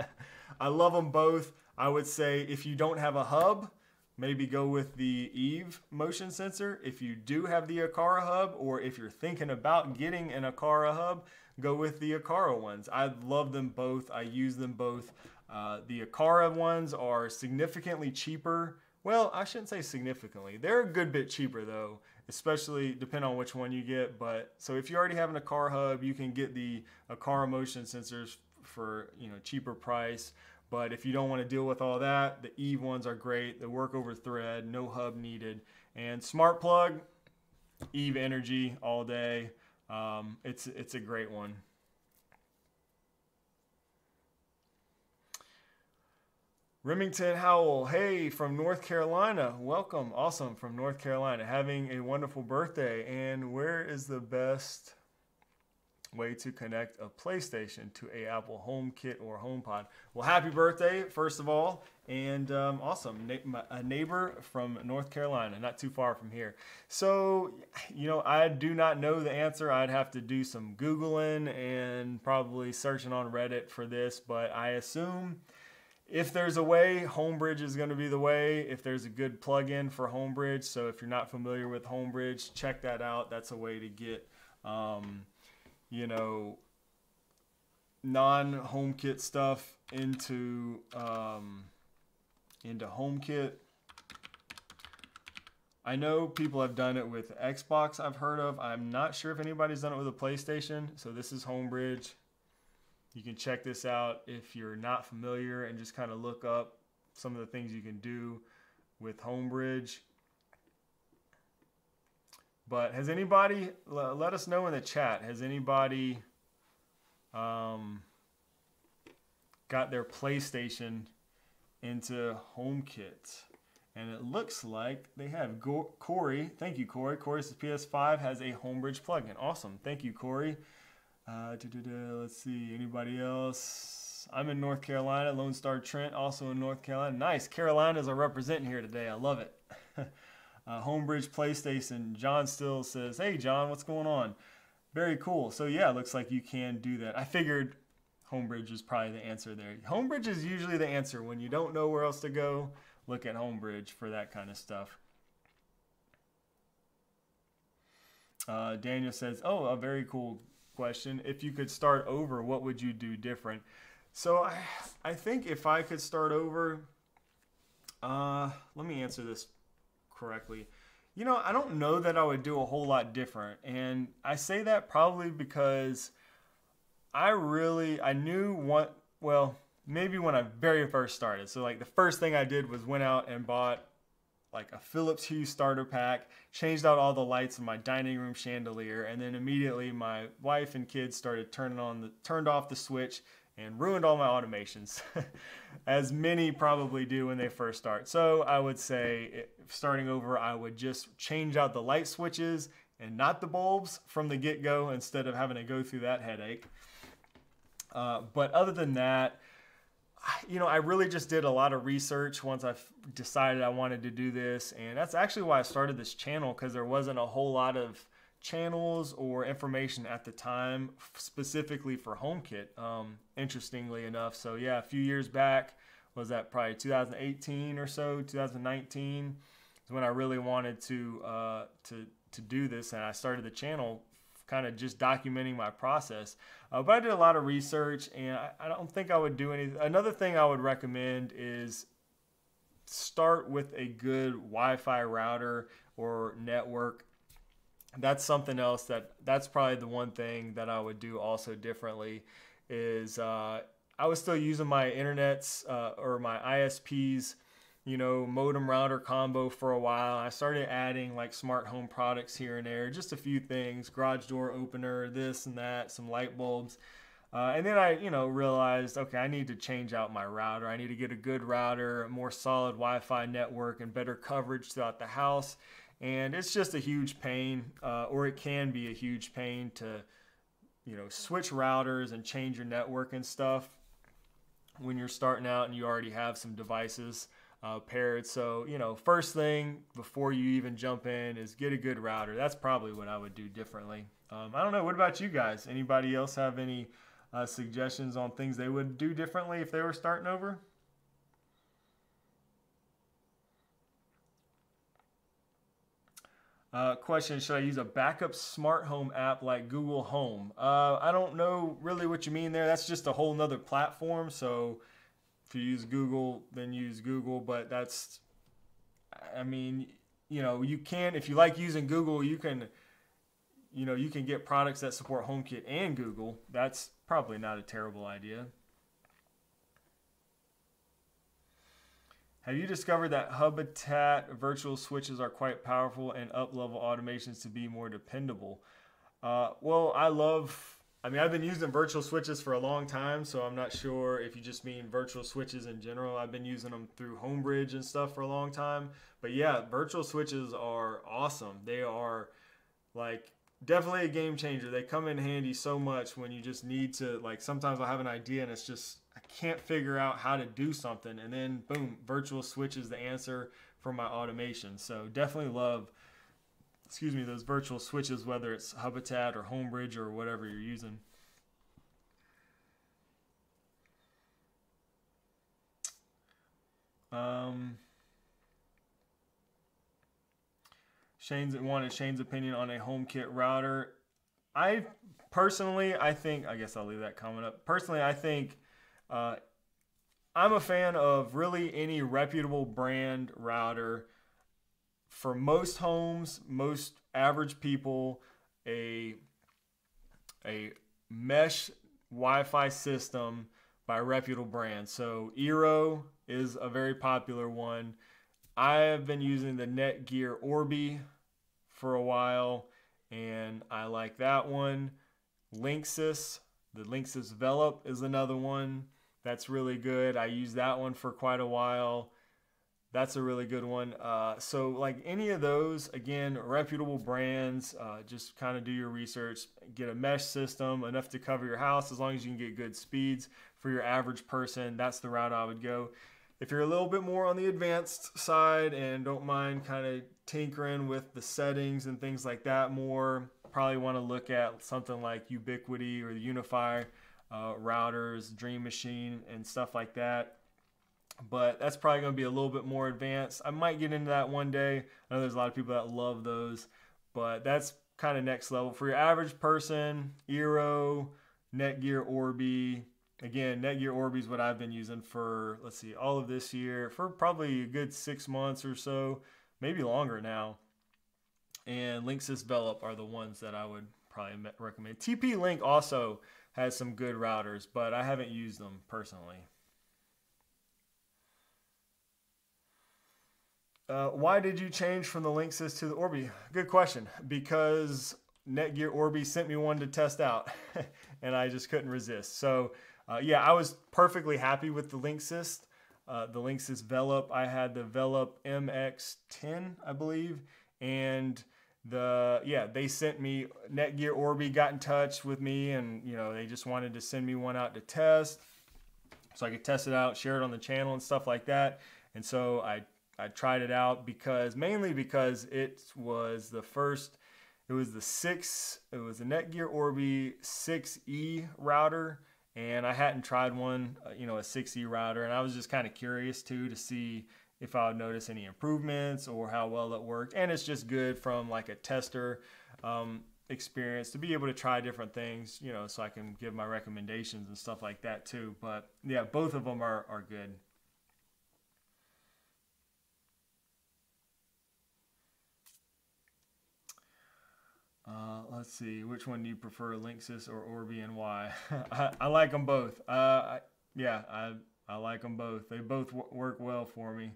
I love them both. I would say if you don't have a hub, maybe go with the Eve motion sensor. If you do have the Aqara hub, or if you're thinking about getting an Aqara hub, go with the Aqara ones. I love them both. I use them both. Uh, the Aqara ones are significantly cheaper. Well, I shouldn't say significantly. They're a good bit cheaper though, especially depending on which one you get. But so if you already have an Aqara hub, you can get the Aqara motion sensors for you know cheaper price. But if you don't want to deal with all that, the Eve ones are great. They work over thread, no hub needed. And smart plug, Eve Energy all day. Um, it's it's a great one. Remington Howell, hey, from North Carolina. Welcome. Awesome. From North Carolina. Having a wonderful birthday. And where is the best way to connect a PlayStation to a Apple HomeKit or HomePod? Well, happy birthday, first of all. And um, awesome. A neighbor from North Carolina, not too far from here. So, you know, I do not know the answer. I'd have to do some Googling and probably searching on Reddit for this, but I assume if there's a way, Homebridge is going to be the way. If there's a good plugin for Homebridge, so if you're not familiar with Homebridge, check that out. That's a way to get, um, you know, non-HomeKit stuff into um, into HomeKit. I know people have done it with Xbox. I've heard of. I'm not sure if anybody's done it with a PlayStation. So this is Homebridge. You can check this out if you're not familiar and just kind of look up some of the things you can do with Homebridge. But has anybody, let us know in the chat, has anybody um, got their PlayStation into HomeKit? And it looks like they have. Go- Corey, thank you, Corey. Corey's PS5 has a Homebridge plugin. Awesome. Thank you, Corey. Uh, let's see, anybody else? I'm in North Carolina. Lone Star Trent, also in North Carolina. Nice. Carolinas are representing here today. I love it. Uh, Homebridge PlayStation. John still says, Hey, John, what's going on? Very cool. So, yeah, looks like you can do that. I figured Homebridge is probably the answer there. Homebridge is usually the answer when you don't know where else to go. look at Homebridge for that kind of stuff. Uh, Daniel says, "Oh, a very cool question. If you could start over, what would you do different?" So I, I think if I could start over, uh, let me answer this correctly. You know, I don't know that I would do a whole lot different, and I say that probably because I really I knew what well maybe when I very first started. So like the first thing I did was went out and bought like a Philips Hue starter pack, changed out all the lights in my dining room chandelier, and then immediately my wife and kids started turning on the turned off the switch and ruined all my automations, as many probably do when they first start. So I would say, starting over, I would just change out the light switches and not the bulbs from the get go instead of having to go through that headache. Uh, but other than that, you know, I really just did a lot of research once I decided I wanted to do this. And that's actually why I started this channel because there wasn't a whole lot of channels or information at the time specifically for HomeKit, um, interestingly enough. So, yeah, a few years back, was that probably 2018 or so, 2019 is when I really wanted to, uh, to, to do this. And I started the channel kind of just documenting my process. Uh, but I did a lot of research, and I, I don't think I would do any. Another thing I would recommend is start with a good Wi-Fi router or network. That's something else that that's probably the one thing that I would do also differently is uh, I was still using my internets uh, or my ISPs you know, modem router combo for a while. I started adding like smart home products here and there, just a few things, garage door opener, this and that, some light bulbs. Uh, and then I, you know, realized, okay, I need to change out my router. I need to get a good router, a more solid Wi-Fi network, and better coverage throughout the house. And it's just a huge pain, uh, or it can be a huge pain to, you know, switch routers and change your network and stuff when you're starting out and you already have some devices uh, paired. So, you know, first thing before you even jump in is get a good router. That's probably what I would do differently. Um, I don't know. What about you guys? Anybody else have any uh, suggestions on things they would do differently if they were starting over? Uh, question Should I use a backup smart home app like Google Home? Uh, I don't know really what you mean there. That's just a whole nother platform. So if you use Google, then use Google. But that's, I mean, you know, you can if you like using Google, you can, you know, you can get products that support HomeKit and Google. That's probably not a terrible idea. Have you discovered that Hubitat virtual switches are quite powerful and up-level automations to be more dependable? Uh, well, I love I mean, I've been using virtual switches for a long time, so I'm not sure if you just mean virtual switches in general. I've been using them through Homebridge and stuff for a long time. But yeah, virtual switches are awesome. They are like definitely a game changer. They come in handy so much when you just need to like sometimes I have an idea and it's just can't figure out how to do something and then boom, virtual switch is the answer for my automation. So definitely love excuse me, those virtual switches, whether it's Hubitat or Homebridge or whatever you're using. Um, Shane's wanted Shane's opinion on a HomeKit router. I personally, I think, I guess I'll leave that comment up. Personally, I think uh, I'm a fan of really any reputable brand router for most homes, most average people, a a mesh Wi-Fi system by reputable brands. So Eero is a very popular one. I have been using the Netgear Orbi for a while, and I like that one. Linksys, the Linksys Velop is another one that's really good. I used that one for quite a while. That's a really good one. Uh, so, like any of those, again, reputable brands, uh, just kind of do your research. Get a mesh system enough to cover your house as long as you can get good speeds for your average person. That's the route I would go. If you're a little bit more on the advanced side and don't mind kind of tinkering with the settings and things like that more, probably want to look at something like Ubiquiti or the UniFi uh, routers, Dream Machine, and stuff like that but that's probably going to be a little bit more advanced. I might get into that one day. I know there's a lot of people that love those, but that's kind of next level for your average person. Eero, Netgear Orbi. Again, Netgear Orbi is what I've been using for let's see, all of this year for probably a good six months or so, maybe longer now. And Linksys Velop are the ones that I would probably recommend. TP Link also has some good routers, but I haven't used them personally. Uh, why did you change from the Linksys to the Orbi? Good question. Because Netgear Orbi sent me one to test out, and I just couldn't resist. So, uh, yeah, I was perfectly happy with the Linksys. Uh, the Linksys Velop. I had the Velop MX10, I believe, and the yeah they sent me Netgear Orbi got in touch with me, and you know they just wanted to send me one out to test, so I could test it out, share it on the channel and stuff like that. And so I I tried it out because mainly because it was the first. It was the six. It was the Netgear Orbi 6E router, and I hadn't tried one, uh, you know, a 6E router, and I was just kind of curious too to see if I would notice any improvements or how well it worked. And it's just good from like a tester um, experience to be able to try different things, you know, so I can give my recommendations and stuff like that too. But yeah, both of them are, are good. Uh, let's see, which one do you prefer, Linksys or Orbi, and why? I, I, like them both. Uh, I, yeah, I I like them both. They both work well for me.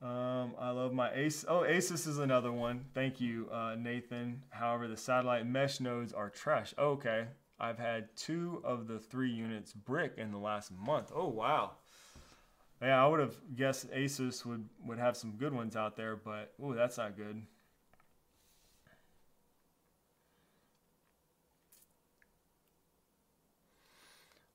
Um, I love my Ace. Oh, Asus is another one. Thank you, uh, Nathan. However, the satellite mesh nodes are trash. Oh, okay, I've had two of the three units brick in the last month. Oh wow. Yeah, I would have guessed Asus would would have some good ones out there, but oh, that's not good.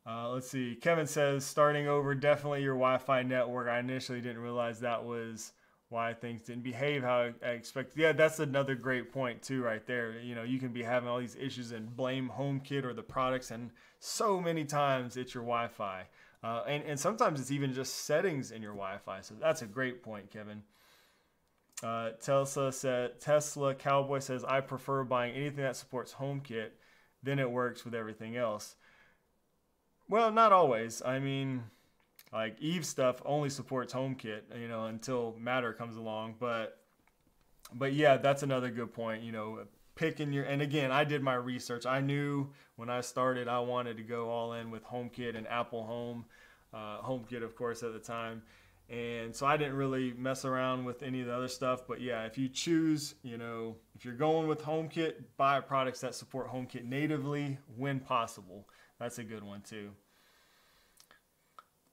Uh, let's see. Kevin says starting over definitely your Wi-Fi network. I initially didn't realize that was why things didn't behave how I expected. Yeah, that's another great point too, right there. You know, you can be having all these issues and blame HomeKit or the products, and so many times it's your Wi-Fi, uh, and and sometimes it's even just settings in your Wi-Fi. So that's a great point, Kevin. Uh, Tesla said Tesla Cowboy says I prefer buying anything that supports HomeKit, then it works with everything else. Well, not always. I mean, like Eve stuff only supports HomeKit, you know, until Matter comes along. But, but yeah, that's another good point. You know, picking your and again, I did my research. I knew when I started, I wanted to go all in with HomeKit and Apple Home, uh, HomeKit, of course, at the time. And so I didn't really mess around with any of the other stuff. But yeah, if you choose, you know, if you're going with HomeKit, buy products that support HomeKit natively when possible. That's a good one too.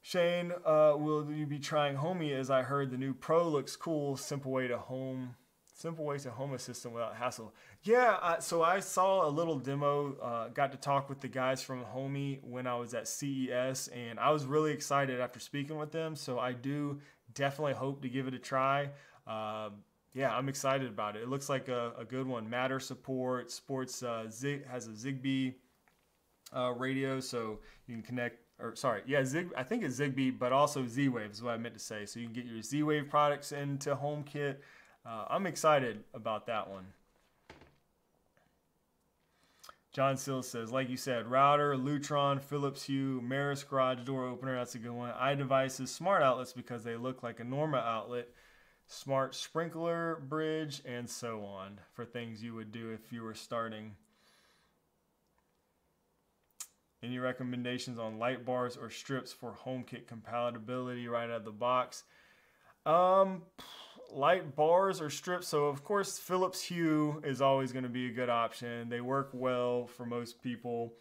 Shane, uh, will you be trying Homey? As I heard, the new Pro looks cool. Simple way to home, simple way to home assistant without hassle. Yeah, so I saw a little demo. Uh, got to talk with the guys from Homey when I was at CES, and I was really excited after speaking with them. So I do definitely hope to give it a try. Uh, yeah, I'm excited about it. It looks like a, a good one. Matter support, sports uh, Zig has a Zigbee uh, radio, so you can connect. Or sorry, yeah, Zig. I think it's Zigbee, but also Z-Wave is what I meant to say. So you can get your Z-Wave products into HomeKit. Uh, I'm excited about that one. John Sills says, like you said, router, Lutron, Philips Hue, Meross garage door opener. That's a good one. iDevices, smart outlets because they look like a Norma outlet. Smart sprinkler, bridge, and so on for things you would do if you were starting any recommendations on light bars or strips for HomeKit compatibility right out of the box? Um, light bars or strips. So of course, Philips Hue is always going to be a good option. They work well for most people.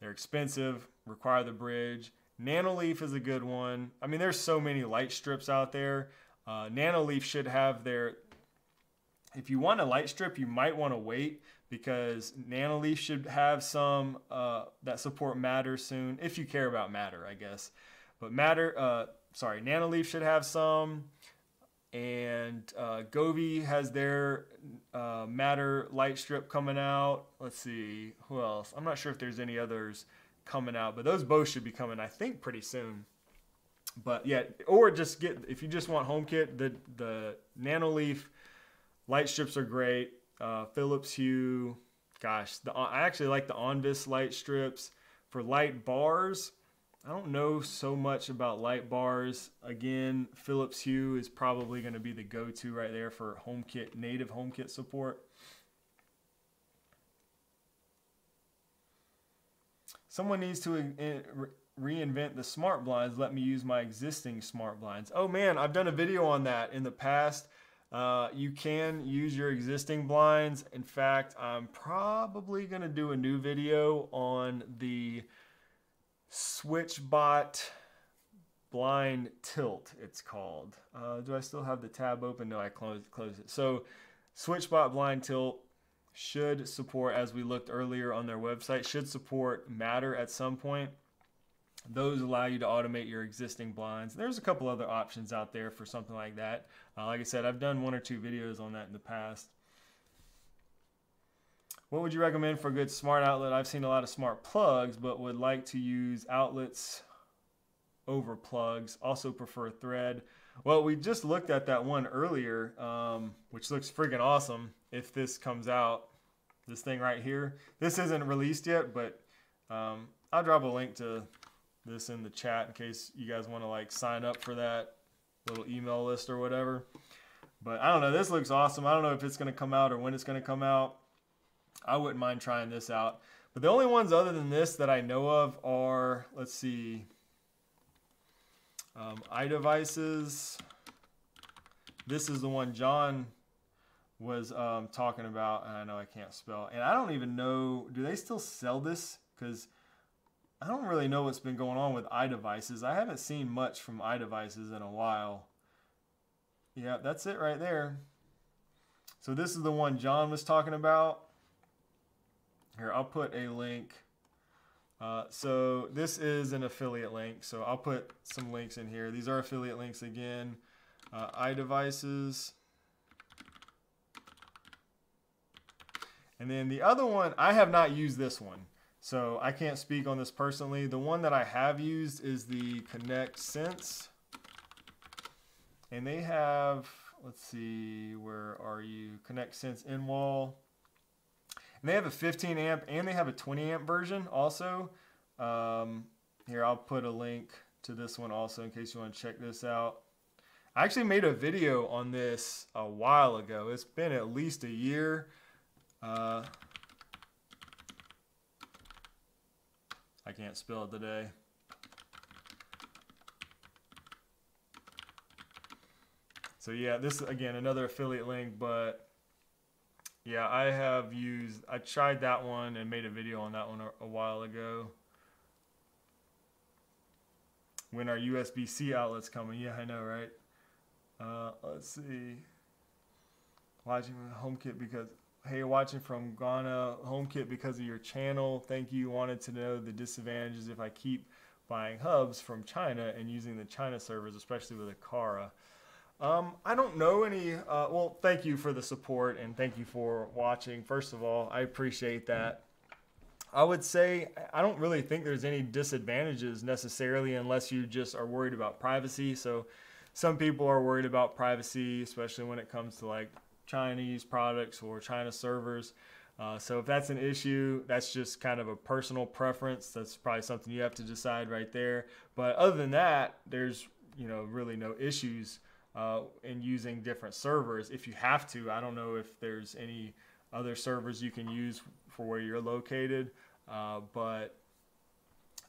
They're expensive, require the bridge. Nanoleaf is a good one. I mean, there's so many light strips out there. Uh, Nanoleaf should have their. If you want a light strip, you might want to wait because Nanoleaf should have some uh, that support Matter soon, if you care about Matter, I guess. But Matter, uh, sorry, Nanoleaf should have some, and uh, Govee has their uh, Matter light strip coming out. Let's see who else. I'm not sure if there's any others coming out, but those both should be coming, I think, pretty soon. but yeah, or just get if you just want HomeKit, the the Nanoleaf light strips are great. Uh, Philips Hue, gosh, the I actually like the Onvis light strips for light bars. I don't know so much about light bars. Again, Philips Hue is probably going to be the go-to right there for HomeKit native HomeKit support. Someone needs to uh, reinvent the smart blinds. Let me use my existing smart blinds. Oh man, I've done a video on that in the past. Uh, you can use your existing blinds. In fact, I'm probably going to do a new video on the SwitchBot blind tilt it's called. Uh, do i still have the tab open? No i closed closed it. So SwitchBot blind tilt should support as we looked earlier on their website should support matter at some point. Those allow you to automate your existing blinds. There's a couple other options out there for something like that uh, like i said i've done one or two videos on that in the past what would you recommend for a good smart outlet? I've seen a lot of smart plugs, but would like to use outlets over plugs. Also prefer thread. Well, we just looked at that one earlier, um, which looks freaking awesome if this comes out. This thing right here. This isn't released yet, but um, I'll drop a link to this in the chat in case you guys want to like sign up for that little email list or whatever. But I don't know. This looks awesome. I don't know if it's going to come out or when it's going to come out. I wouldn't mind trying this out. But the only ones other than this that I know of are, let's see, um, iDevices. This is the one John was um, talking about, and I know I can't spell. And I don't even know, do they still sell this? Because I don't really know what's been going on with iDevices. I haven't seen much from iDevices in a while. Yeah, that's it right there. So this is the one John was talking about. Here, I'll put a link. Uh, so this is an affiliate link. So I'll put some links in here. These are affiliate links again. Uh, iDevices. And then the other one, I have not used this one. So I can't speak on this personally. The one that I have used is the ConnectSense. And they have, let's see, where are you? ConnectSense in wall. And they have a 15 amp and they have a 20 amp version also. Um, here, I'll put a link to this one also in case you want to check this out. I actually made a video on this a while ago. It's been at least a year. Uh, I can't spell it today. So yeah, this again another affiliate link, but yeah, I have used, I tried that one and made a video on that one a, a while ago. When our USB-C outlet's coming. Yeah, I know, right? Uh, let's see. Watching HomeKit because, hey, you're watching from Ghana, HomeKit because of your channel. Thank you. Wanted to know the disadvantages if I keep buying hubs from China and using the China servers, especially with Aqara. Um, I don't know any. Uh, well, thank you for the support and thank you for watching. First of all, I appreciate that. I would say I don't really think there's any disadvantages necessarily unless you just are worried about privacy. So, some people are worried about privacy, especially when it comes to like Chinese products or China servers. Uh, so, if that's an issue, that's just kind of a personal preference. That's probably something you have to decide right there. But other than that, there's you know really no issues uh, and using different servers if you have to. I don't know if there's any other servers you can use for where you're located, uh, but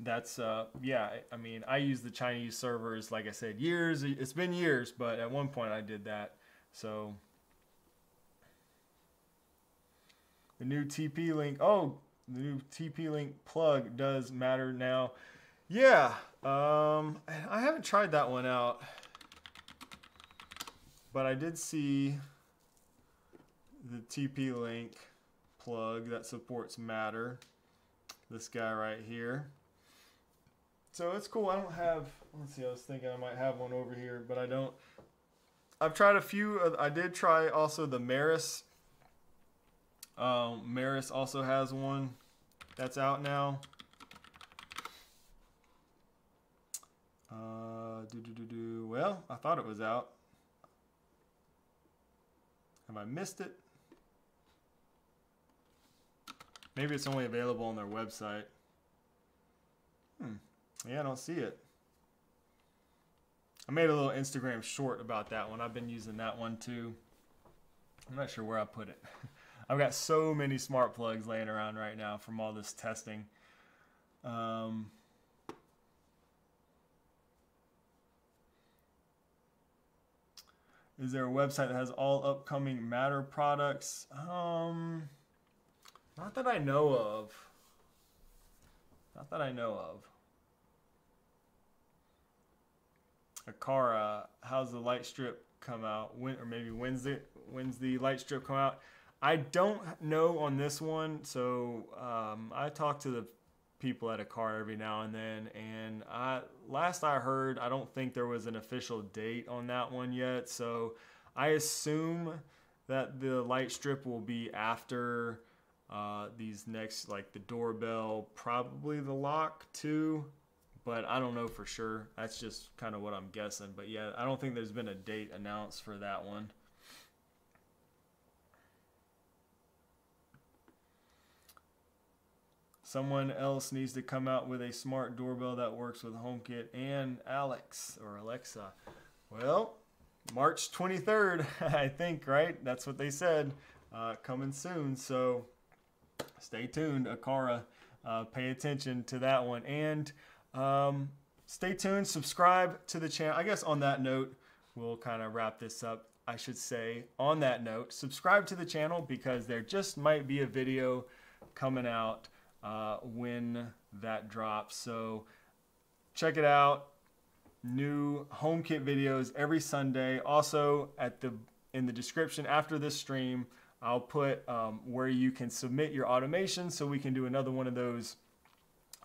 that's uh, yeah. I mean, I use the Chinese servers like I said years. It's been years, but at one point I did that. So the new TP link. Oh, the new TP link plug does matter now. Yeah, um, I haven't tried that one out. But I did see the TP Link plug that supports Matter. This guy right here. So it's cool. I don't have, let's see, I was thinking I might have one over here, but I don't. I've tried a few. I did try also the Meross. Um, Meross also has one that's out now. Uh, do, do, do, do. Well, I thought it was out. Have I missed it? Maybe it's only available on their website. Hmm. Yeah, I don't see it. I made a little Instagram short about that one. I've been using that one too. I'm not sure where I put it. I've got so many smart plugs laying around right now from all this testing. Um, is there a website that has all upcoming Matter products? Um, not that I know of. Not that I know of. Aqara, how's the light strip come out? When or maybe when's the when's the light strip come out? I don't know on this one, so um, I talk to the people at Aqara every now and then, and I last I heard, I don't think there was an official date on that one yet. So I assume that the light strip will be after uh, these next, like the doorbell, probably the lock too but I don't know for sure. That's just kind of what I'm guessing. But yeah, I don't think there's been a date announced for that one. Someone else needs to come out with a smart doorbell that works with HomeKit and Alex or Alexa. Well, March 23rd, I think, right? That's what they said. Uh, coming soon. So stay tuned, Aqara. Uh, pay attention to that one. And um, stay tuned, subscribe to the channel. I guess on that note, we'll kind of wrap this up. I should say, on that note, subscribe to the channel because there just might be a video coming out uh, when that drops. So check it out. New HomeKit videos every Sunday. Also, at the in the description after this stream, I'll put um, where you can submit your automation so we can do another one of those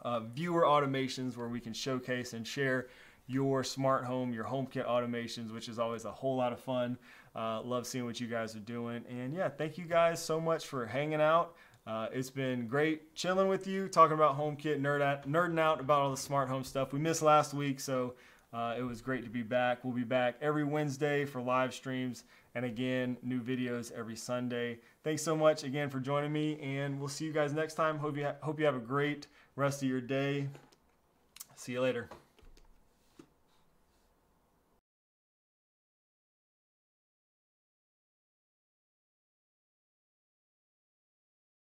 uh, viewer automations where we can showcase and share your smart home, your HomeKit automations, which is always a whole lot of fun. Uh, love seeing what you guys are doing. And yeah, thank you guys so much for hanging out. Uh, it's been great chilling with you, talking about HomeKit, nerd nerding out about all the smart home stuff. We missed last week, so uh, it was great to be back. We'll be back every Wednesday for live streams, and again, new videos every Sunday. Thanks so much again for joining me, and we'll see you guys next time. Hope you ha- hope you have a great rest of your day. See you later.